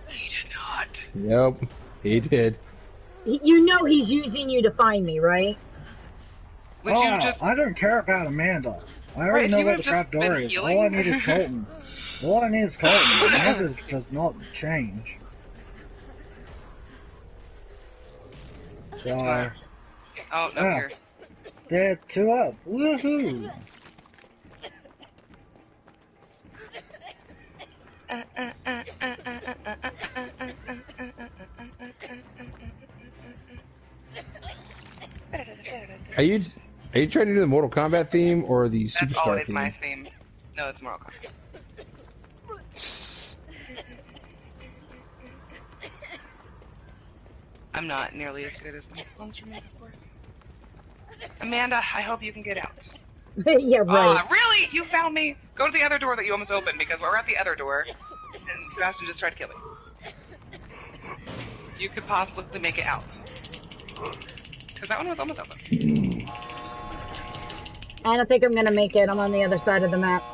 He did not. Yep, he did. You know he's using you to find me, right? Would oh, you just I don't care about Amanda. I already if know you what the trap door been is. All. I need is Colton. All I need is Colton. Amanda does not change. So, Oh, no, Yeah. here. they're two up. Woohoo! Are you are you trying to do the Mortal Kombat theme or the That's Superstar always theme? my theme. No, it's Mortal Kombat. I'm not nearly as good as Monster Man, of course. Amanda, I hope you can get out. yeah, right. Ah, really? You found me? Go to the other door that you almost opened because we're at the other door, and Sebastian just tried to kill me. You could possibly make it out. Because that one was almost open. I don't think I'm gonna make it. I'm on the other side of the map.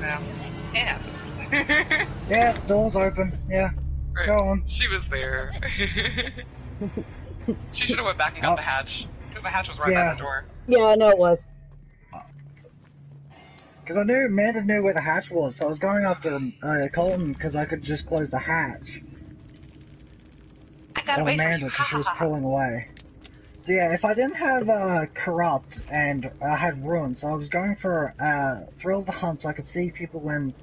Yeah. Yeah. Yeah, door's open. Yeah, go on. She was there. she should have went back and got the hatch. Because the hatch was right Yeah. by the door. Yeah, I know it was. Because I knew Amanda knew where the hatch was, so I was going after uh, Colton because I could just close the hatch. I gotta on wait for Amanda because she was pulling away. So yeah, if I didn't have uh, corrupt and I had ruin, so I was going for uh, thrill of the hunt, so I could see people when,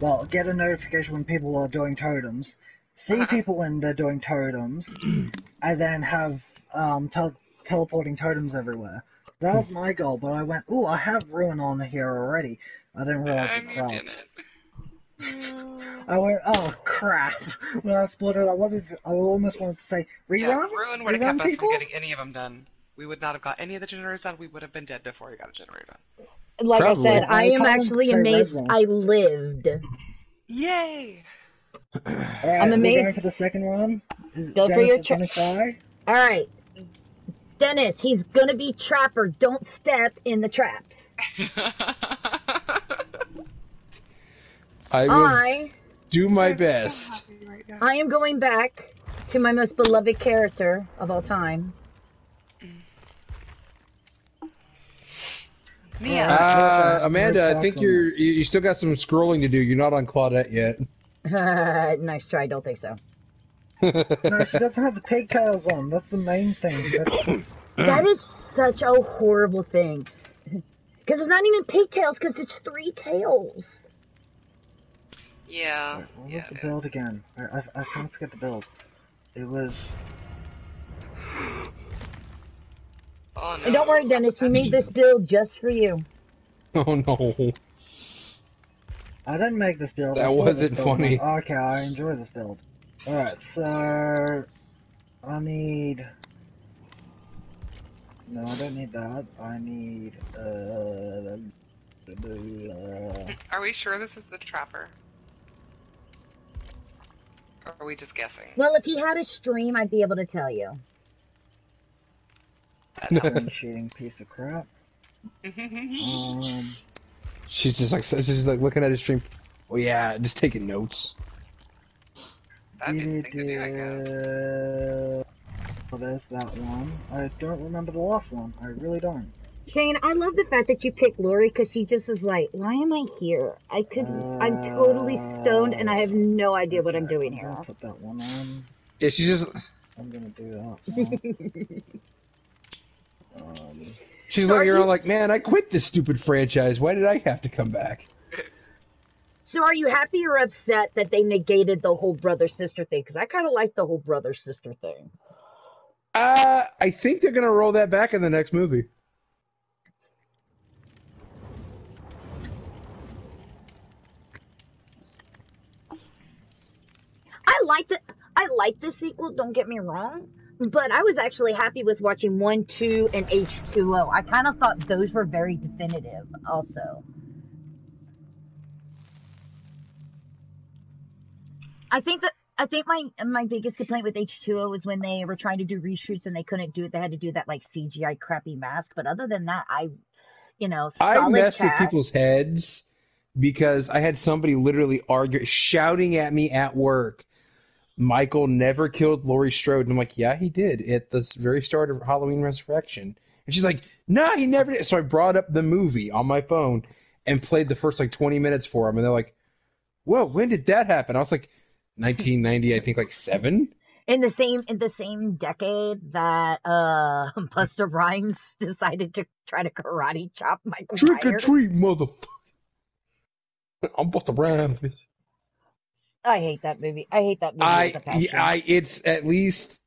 well, get a notification when people are doing totems, see Uh-huh. people when they're doing totems, and then have um, tel- teleporting totems everywhere. That was my goal, but I went, ooh, I have ruin on here already. I didn't realize And the you corrupt. didn't. I went, oh crap! When I split it, I wanted, I almost wanted to say rerun. Yeah, Ruin would have Rerun kept us from getting any of them done. We would not have got any of the generators done. We would have been dead before we got a generator done. Like Probably. I said, I I am actually amazed. I lived. Yay! Alright, I'm we're amazed- going for the second one. Is Go for your is gonna cho- try. All right, Dennis, he's gonna be trapper. Don't step in the traps. I will I, do my best. I am going back to my most beloved character of all time. Mia. Uh, Amanda, I think awesome. you're you you still got some scrolling to do. You're not on Claudette yet. nice try. Don't think so. No, she doesn't have the pigtails on. That's the main thing. That's, That is such a horrible thing. Because it's not even pigtails, because it's three tails. yeah. what was yeah. the build again? I, I, I can't forget the build. It was. Oh, no. Don't worry, Dennis. We made this build just for you. Oh no. I didn't make this build. That wasn't build. funny. Okay, I enjoy this build. Alright, so. I need. No, I don't need that. I need. Uh. uh, Are we sure this is the trapper? Or are we just guessing? Well, if he had a stream, I'd be able to tell you. Screen cheating piece of crap. Um, She's just like she's just like looking at his stream. Oh yeah, just taking notes. That'd be the thing to do, oh, there's that one. I don't remember the last one. I really don't. Shane, I love the fact that you picked Laurie because she just is like, why am I here? I could, I'm totally stoned and I have no idea what I'm doing I'm here. put that one on. Yeah, she's just I'm gonna do that. Um, She's so looking around you... like, man, I quit this stupid franchise. Why did I have to come back? So are you happy or upset that they negated the whole brother sister thing? Because I kind of like the whole brother sister thing. Uh, I think they're gonna roll that back in the next movie. I like the I like the sequel. Don't get me wrong but I was actually happy with watching one, two, and H two O. I kind of thought those were very definitive. Also, I think that I think my my biggest complaint with H two O was when they were trying to do reshoots and they couldn't do it. They had to do that like CGI crappy mask. But other than that, I, you know, I messed with people's heads because I had somebody literally argue, shouting at me at work. Michael never killed Laurie Strode. And I'm like, yeah, he did at the very start of Halloween Resurrection. And she's like, nah, he never did. So I brought up the movie on my phone and played the first like 20 minutes for him. And they're like, whoa, when did that happen? I was like, 1990, I think like seven. in the same in the same decade that uh Busta Rhymes decided to try to karate chop Mike trick or treat motherfucker. I'm Busta Rhymes. bitch. I hate that movie. I hate that movie. I, with a passion. yeah, I, it's at least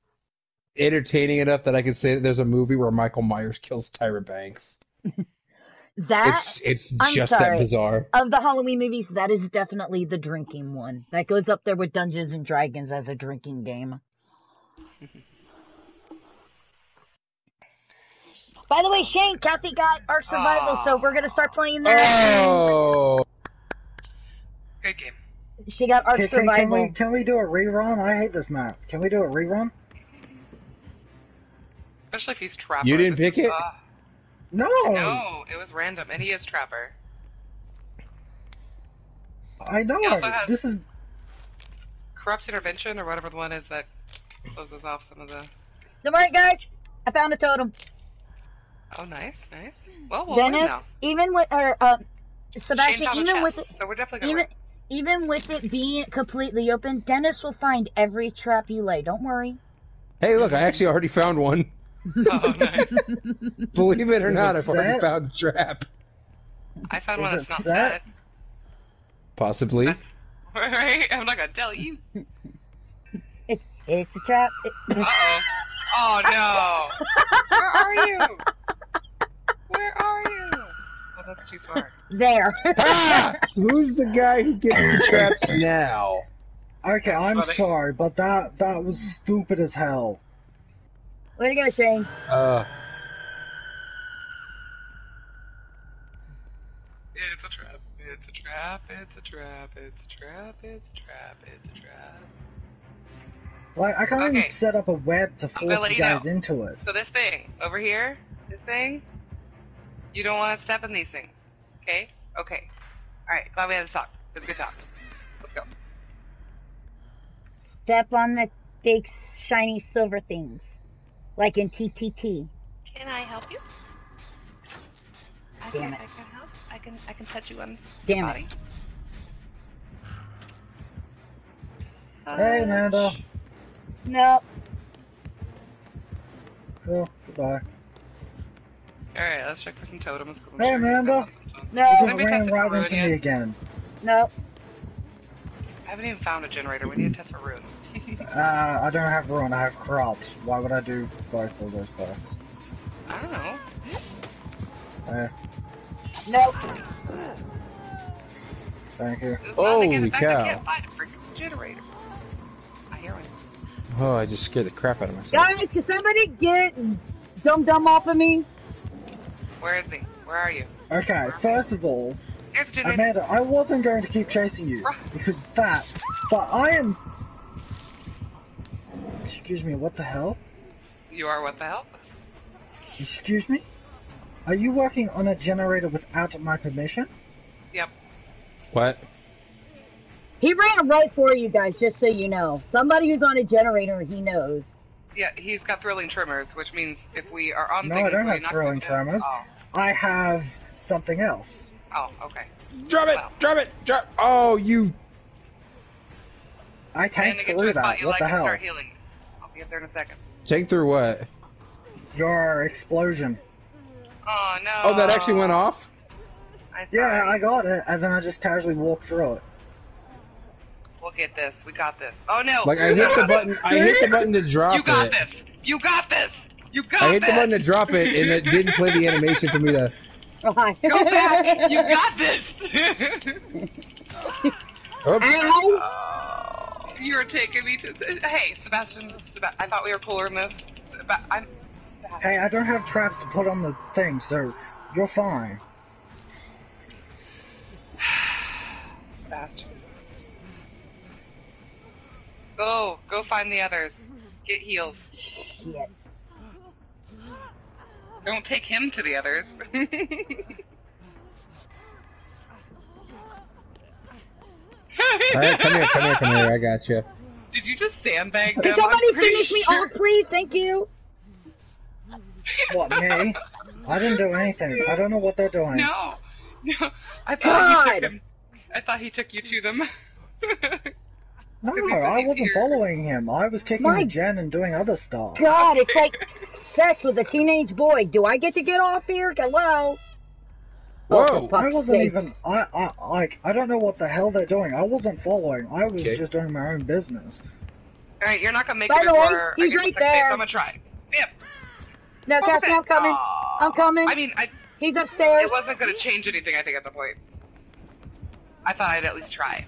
entertaining enough that I can say that there's a movie where Michael Myers kills Tyra Banks. that It's it's I'm just sorry. that bizarre. of the Halloween movies, that is definitely the drinking one. That goes up there with Dungeons and Dragons as a drinking game. By the way, Shane, Kathy got Ark Survival, so we're gonna start playing that. Oh, Good game. She got Ark Can, can, can Survival. we can we do a rerun? I hate this map. Can we do a rerun? Especially if he's Trapper. You didn't This pick is- it? ah, No. no, it was random, and he is Trapper. I know. He also has- This is Corrupt Intervention, or whatever the one is that closes off some of the. Don't worry, guys. I found a totem. Oh, nice, nice. Well, we'll win Dennis, now. even with or uh, Shane Sebastian, found a even with it, so we're definitely gonna even even with it being completely open, Dennis will find every trap you lay. Don't worry. hey, look! I actually already found one. Oh, nice. Believe it or Is not, it I've already found a trap. I found one that's not set? set. Possibly. Right? I'm not gonna tell you. It's it's a trap. It- Uh oh. Oh no. Where are you? Where are you? That's too far. there. ah! Who's the guy who gets the traps now? okay. I'm Funny. sorry, but that that was stupid as hell. Way to go, Shane. Uh, It's a trap. It's a trap. It's a trap. It's a trap. It's a trap. It's a trap. Like I can't Okay. even set up a web to force let you you know. guys into it. So this thing over here, this thing, you don't want to step in these things. Okay? Okay. All right. Glad we had this talk. It was a good talk. Let's go. Step on the big shiny silver things, like in TTT. Can I help you? I Damn can, it. I can help. I can. I can touch you on Damn the it. body. Hey, Amanda. No. Cool. Goodbye. All right. Let's check for some totems. I'm Hey, sure Amanda. have some fun. You No. just Let me ran test it right into Ruin me again. No. I haven't even found a generator. We need to test for ruin. Uh, I don't have run. I have crops. Why would I do both of those parts? I don't know. Uh, No. thank you. It's Holy cow. I can't find a freaking generator. I hear one. oh, I just scared the crap out of myself. Guys, can somebody get dumb dumb off of me? Where is he? Where are you? Okay, first of all, There's a generator. Amanda, I wasn't going to keep chasing you because that, but I am. Excuse me, what the hell? You are what the hell? Excuse me? Are you working on a generator without my permission? Yep. What? He ran right for you guys, just so you know. Somebody who's on a generator, he knows. Yeah, he's got thrilling tremors, which means if we are on No, things, I don't we're have not thrilling gonna- tremors. Oh. I have something else. oh, okay. Drop it! Drop it! Drop! Oh, you! I And tanked to get through a spot that. you What like the and hell? start healing. I'll be up there in a second. Take through what? Your explosion. Oh no. Oh, that actually went off? I'm Yeah. I got it, and then I just casually walked through it. We'll get this. We got this. Oh no. Like I hit the button. I hit the button to drop it. You got it. this. You got this. You got I hit this. the button to drop it, and it didn't play the animation for me to. Go back. You got this. Oops. Ow! You're you were taking me to. Hey, Sebastian. Seb- I thought we were cooler than this. Seb- I'm. Sebastian. Hey, I don't have traps to put on the thing, so you're fine. Sebastian. Go, go find the others. Get heals. Shit. Don't take him to the others. All right, come here, come here, come here. I got you. Did you just sandbag them? I'm somebody pretty finish me sure. off, please? Thank you. What, me? I didn't do anything. I don't know what they're doing. No, no. I thought he took him. I thought he took you to them. No, I wasn't here. following him. I was kicking My- the gen and doing other stuff. God, it's like sex with a teenage boy. Do I get to get off here? Hello? Oh, Whoa. fuck's I wasn't sake. even. I, I like. I don't know what the hell they're doing. I wasn't following. I was Okay. just doing my own business. All right, you're not gonna make By it the way, before I he's get to right second base. there. I'm gonna try. Yep. No, What was Cassie, it? I'm coming. Aw. I'm coming. I mean, I, He's upstairs. it wasn't gonna change anything. I think at the point. I thought I'd at least try.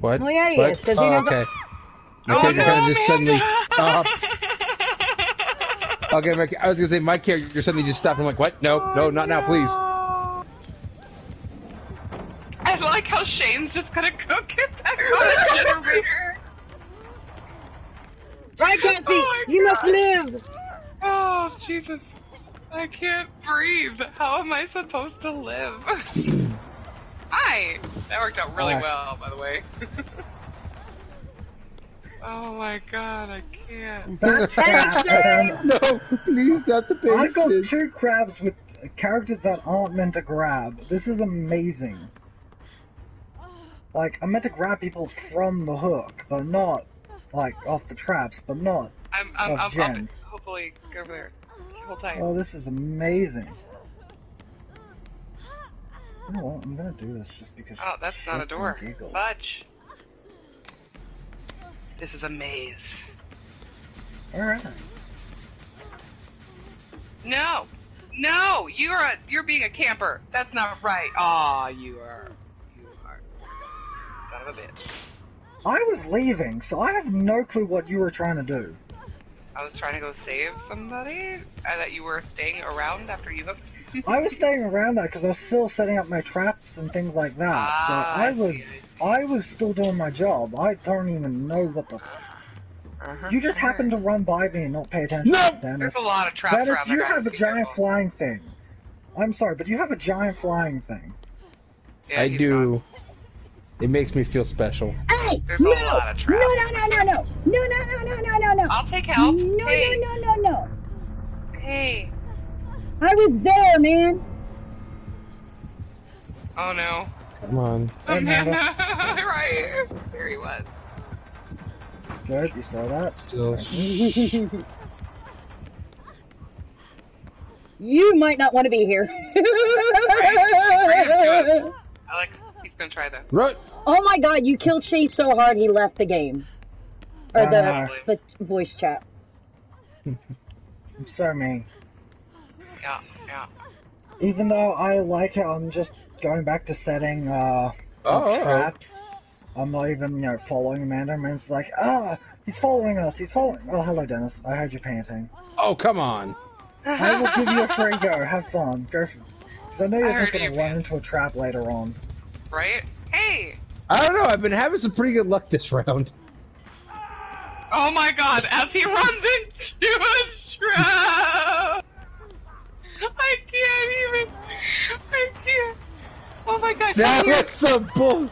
What? Oh, yeah, he what? is, 'cause he oh, knows- okay. Oh, Okay, no, kind of just suddenly stopped. Okay, my, I was gonna say my character suddenly just stopped. I'm like, what? No, oh, no, not now, please. I like how Shane's just gonna go get back on the generator. Right, Cassie? Oh my you must live. Oh, Jesus. I can't breathe. How am I supposed to live? Hi! That worked out really Hi. well, by the way. oh my god, I can't. That's Thanks, No, please, not the I've got two crabs with characters that aren't meant to grab. This is amazing. Like, I'm meant to grab people from the hook, but not, like, off the traps, but not. I'm, I'm, Of I'm, I'm, gens. hopefully, go over there. Hold tight. Oh, this is amazing. You know what? I'm gonna do this just because. Oh, that's not a door. and. Fudge. This is a maze. Alright. No! No! You're a, you're being a camper. That's not right. Aw, you are. You are. Son of a bitch. I was leaving, so I have no clue what you were trying to do. I was trying to go save somebody. I thought you were staying around after you hooked. I was staying around that because I was still setting up my traps and things like that. Ah, so I was, I. I was still doing my job. I don't even know what the. Uh-huh. You just happened to run by me and not pay attention, No! Dennis. There's a lot of traps Dennis, around there, you guys. have a giant careful. flying thing. I'm sorry, but you have a giant flying thing. Yeah, I do. gone. It makes me feel special. Hey, There's a no, lot of traps. no, no, no, no, no, no, no, no, no, no, no, no. I'll take help. No, hey, no, no, no, no. hey. I was there, man. Oh no. Come on. Hey, Amanda. Amanda. right. There he was. Good, you saw that. Still. you might not want to be here. Bring him. I like. He's gonna try that. Run! oh my god, you killed Shane so hard he left the game. Or the, Ah. the voice chat. I'm so mean. Yeah, yeah. Even though I like it, I'm just going back to setting uh, Oh, up uh-oh. traps. I'm not even, you know, following Amanda. Amanda's like, ah, he's following us. He's following. Oh, hello, Dennis. I heard you painting. Oh, come on. I will give you a free go. Have fun. Go. Because I know you're I just gonna you, run man. into a trap later on. right? Hey. I don't know. I've been having some pretty good luck this round. Oh my god, as he runs into a trap! I can't even. I can't. Oh my god, That come here. was some bull.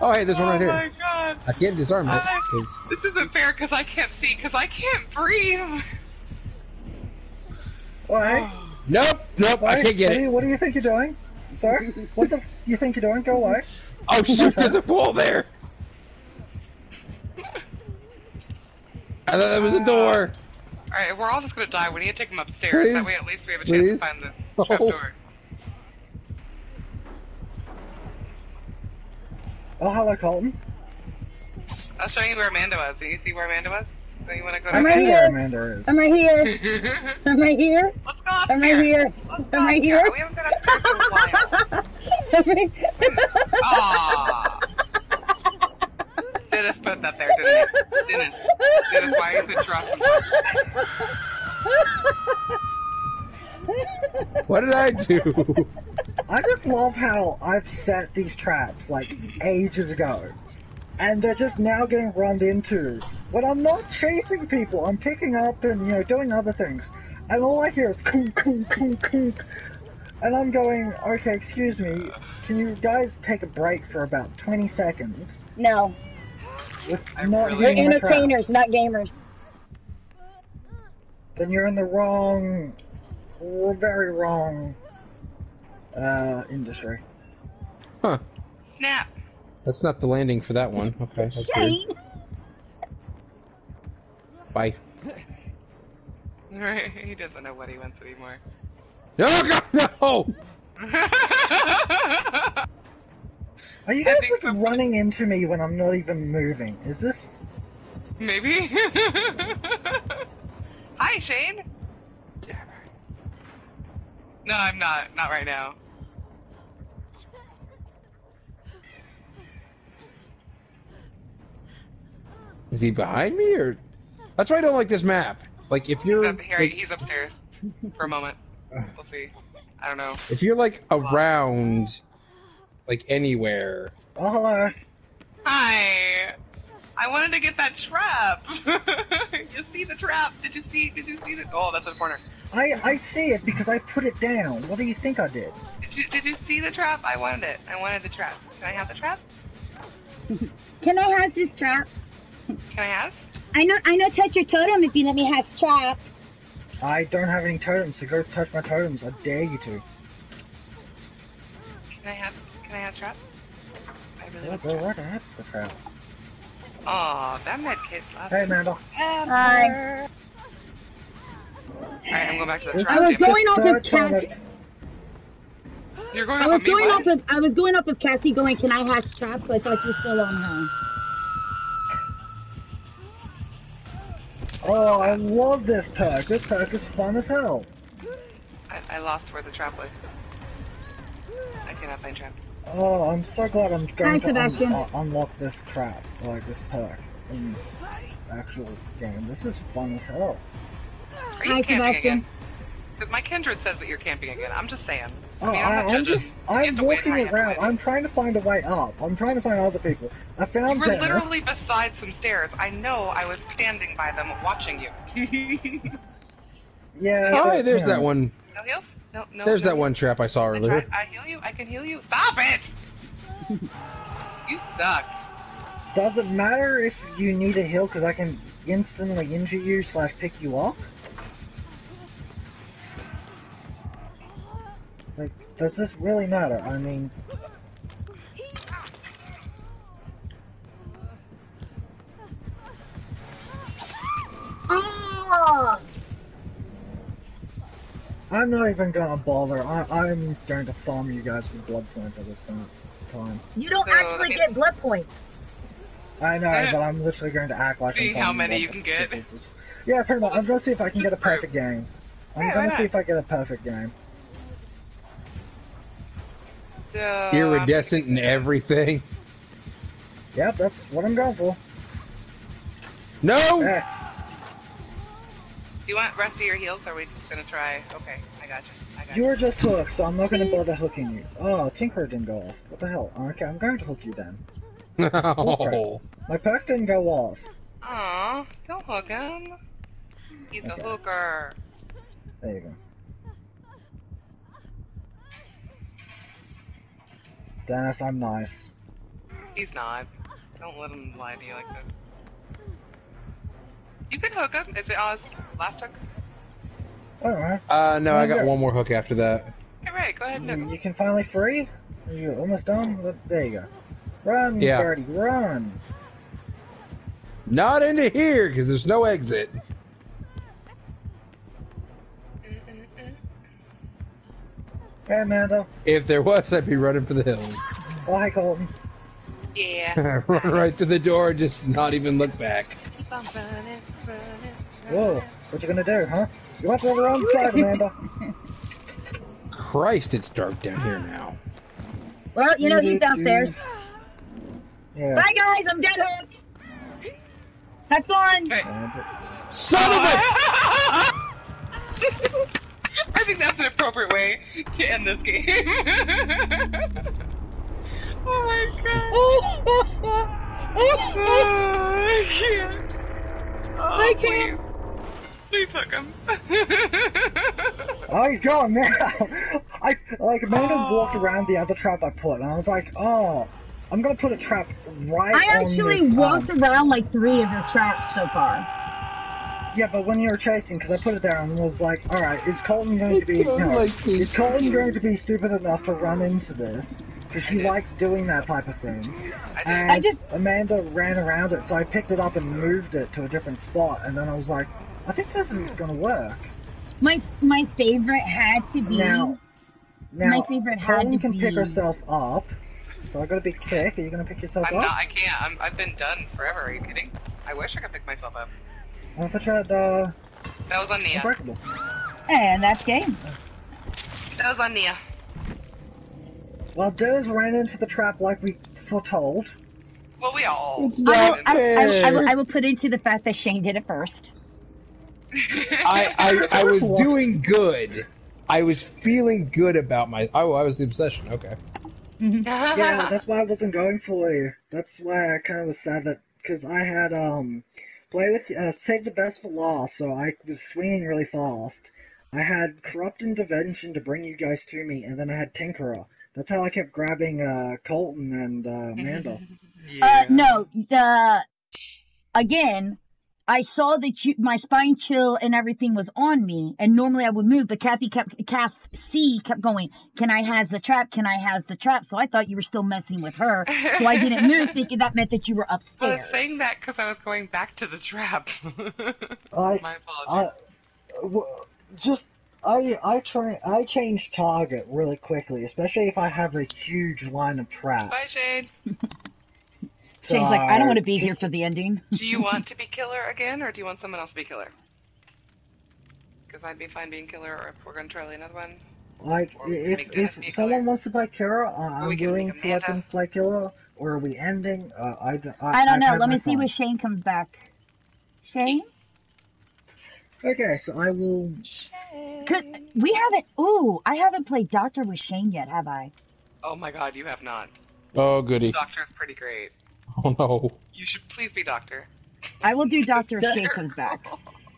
Oh, hey, there's one Oh right here. my god. I can't disarm it. 'cause- This isn't fair because I can't see, because I can't breathe. Alright. Oh. Nope, nope, I can't get what Do it. you, what do you think you're doing? Sir? what the f- you think you're doing? Go away. Oh, shoot, there's a bull there. I thought that was a door. Alright, we're all just gonna die. We need to take him upstairs. That way at least we have a chance Please. to find the Oh. trapdoor. Oh, Oh, hello, Colton. I'll show you where Amanda was. Do you see where Amanda was? So you want to go to I'm right here. Where Amanda is. I'm right here. I'm right here. Let's go up I'm right here. Let's I'm right here. We haven't been upstairs in a while. Dennis put that there, didn't he? Dennis. Dennis, why you could trust What did I do? I just love how I've set these traps. Like, ages ago, and they're just now getting run into. When I'm not chasing people, I'm picking up and you know doing other things, and all I hear is kunk kunk kunk kunk, and I'm going, okay, excuse me, can you guys take a break for about 20 seconds No, with I not really- we're entertainers, not gamers. Then you're in the wrong, very wrong uh, industry. Huh. Snap. That's not the landing for that one. Okay, that's weird. Bye. Right, he doesn't know what he wants anymore. No, God, no! Are you guys think like so. running into me when I'm not even moving? Is this? Maybe. Hi, Shane. No, I'm not. Not right now. Is he behind me or? That's why I don't like this map. Like if you're up here. like, He's upstairs for a moment. We'll see. I don't know. if you're like around, like anywhere. Oh. Hi. I wanted to get that trap. you see the trap? Did you see? Did you see the? Oh, that's in the corner. I I see it because I put it down. What do you think I did? Did you? Did you see the trap? I wanted it. I wanted the trap. Can I have the trap? Can I have this trap? Can I have? I know, I know. Touch your totem if you let me have trap. I don't have any totems, so go touch my totems. I dare you to. Can I have? Can I have trap? I really Yeah, want go the trap. right ahead, the trap. Aw, that med kit last. Hey Amanda. Hi. Alright, I'm going back to the This trap. I was is damn it. going off third of time Cassie. You're going I off was of me. going off of I was going off of Cassie going, Can I have trap? So I thought you were still on her. Oh, I love this perk. This perk is fun as hell. I, I lost where the trap was. I cannot find trap. Oh, I'm so glad I'm going Hi, to un- uh, unlock this trap, like this perk, in actual game. This is fun as hell. Are you Hi, camping Sebastian. again? Because my kindred says that you're camping again. I'm just saying. Oh, I mean, I'm I, not I'm just, I'm walking how you have to around. I'm trying to find a way up. I'm trying to find other people. I You found were Dennis. literally beside some stairs. I know. I was standing by them, watching you. Yeah. Oh, but, hey, there's you know. that one. no heals? No, no. There's no that heals? one trap I saw I, earlier. tried- I heal you. I can heal you. Stop it! you suck. Does it matter if you need a heal because I can instantly injure you slash pick you up? Does this really matter? I mean, Oh, I'm not even gonna bother. I, I'm going to farm you guys for blood points at this point time. you don't So, actually that get blood points. I know, uh, but I'm literally going to act like See I'm how many blood you can get? points. Yeah, pretty much. I'm gonna see if I can Just get a prove. perfect game. I'm Yeah, gonna see if I get a perfect game. So, Iridescent and everything. Yep, that's what I'm going for. No! Do you want rest of your heals, or are we just gonna try? Okay, I got you. I got you you. were just hooked, so I'm not gonna bother hooking you. Oh, Tinker didn't go off. What the hell? Okay, I'm going to hook you then. Oh. My pack didn't go off. Aw, don't hook him. He's Okay. a hooker. There you go. Dennis, I'm nice. He's not. Don't let him lie to you like this. You can hook him. Is it Oz? Last hook? Alright. Uh, no, I got Okay. one more hook after that. Alright, go ahead and hook You, you can finally free? Are you almost done? Look, There you go. Run, Yeah. Birdie, run! Not into here, because there's no exit. Hey, Amanda. If there was, I'd be running for the hills. Oh, hi, Colton. Yeah. Run right to the door, just not even look back. Keep on running, running, Whoa, what you gonna do, huh? You went to the wrong side, Amanda. Christ, it's dark down here now. Well, you know he's downstairs. Yeah. Bye guys, I'm dead hooked. Have fun. Okay. And Son of a! I think that's an appropriate way to end this game. oh my god. Oh, I can't. Oh, I can't. Please hook him. Oh, he's gone now. I like Amanda Oh. walked around the other trap I put, and I was like, oh, I'm gonna put a trap right I on actually this, walked um, around like three of your traps so far. Yeah, but when you were chasing, because I put it there and was like, all right, is Colton going to be, you know, Like is Colton going to be stupid enough to run into this? Because she likes doing that type of thing. I. And I just- Amanda ran around it, so I picked it up and moved it to a different spot, and then I was like, I think this is gonna work. My my favorite had to be. Now, My now, favorite had Colton to can pick be- herself up, so I gotta be quick. Are you gonna pick yourself I'm up? not. I can't. I'm, I've been done forever. Are you kidding? I wish I could pick myself up. I thought you had, uh, That was on Nea. Unbreakable. And that's game. That was on Nea. Well, Diz ran into the trap like we foretold. Well, we all. It's I will, not I, I, I, will, fair. I will put into the fact that Shane did it first. I, I, I was doing good. I was feeling good about my. Oh, I was the obsession. Okay. Yeah, that's why I wasn't going for you. That's why I kind of was sad that because I had um play with uh, save the best for last, so I was swinging really fast. I had corrupt intervention to bring you guys to me, and then I had Tinkerer. That's how I kept grabbing uh, Colton and uh, Amanda. Uh, no, the again, I saw that you, my spine chill and everything was on me, and normally I would move, but Kathy kept, Kath C kept going. Can I has the trap? Can I has the trap? So I thought you were still messing with her, so I didn't move, thinking that meant that you were upstairs. I was saying that because I was going back to the trap. I, My apologies. I, w- just I I try I change target really quickly, especially if I have a huge line of traps. Bye, Shade. Shane's like, I don't want to be here for the ending. Do you want to be killer again, or do you want someone else to be killer? Because I'd be fine being killer, or if we're going to try another one. Like, Or we can if, make Dennis be if someone killer. wants to play Kira, uh, I'm we willing to let Amanda. them play Kira. Or are we ending? Uh, I, d- I, I don't I've know. Let me see fun. when Shane comes back. Shane? Okay, so I will. Could, we haven't. Ooh, I haven't played Doctor with Shane yet, have I? Oh my god, you have not. Oh, goody. Doctor's pretty great. Oh no. You should please be Doctor. I will do Doctor if Shane comes back.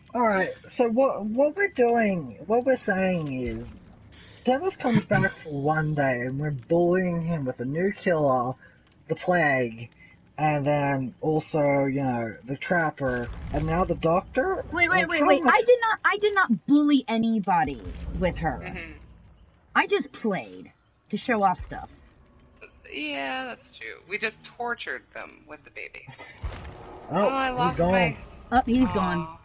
All right. So what what we're doing, what we're saying is, Dennis comes back for one day, and we're bullying him with a new killer, the plague, and then also you know the trapper, and now the doctor. Wait, wait, wait, wait. I did not. I did not bully anybody with her. hmm I just played to show off stuff. Yeah, that's true. We just tortured them with the baby. Oh, I he's lost gone. my. Oh, he's gone.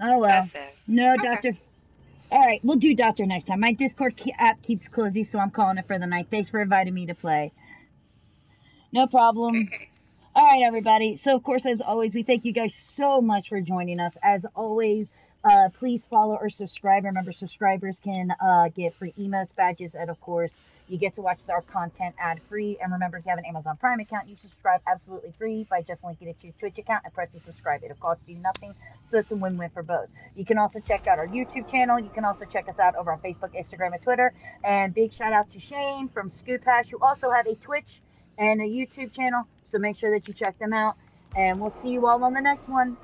Oh well. No, Okay. Doctor. All right, we'll do Doctor next time. My Discord ke- app keeps closing, so I'm calling it for the night. Thanks for inviting me to play. No problem. Okay. All right, everybody. So, of course, as always, we thank you guys so much for joining us. As always, uh, please follow or subscribe. Remember, subscribers can uh, get free emotes, badges, and of course, you get to watch our content ad free. And remember, if you have an Amazon Prime account, you subscribe absolutely free by just linking it to your Twitch account and pressing subscribe. It'll cost you nothing, so it's a win win for both. You can also check out our YouTube channel. You can also check us out over on Facebook, Instagram, and Twitter. And big shout out to Shane from Scoop Hash, who also have a Twitch and a YouTube channel. So make sure that you check them out. And we'll see you all on the next one.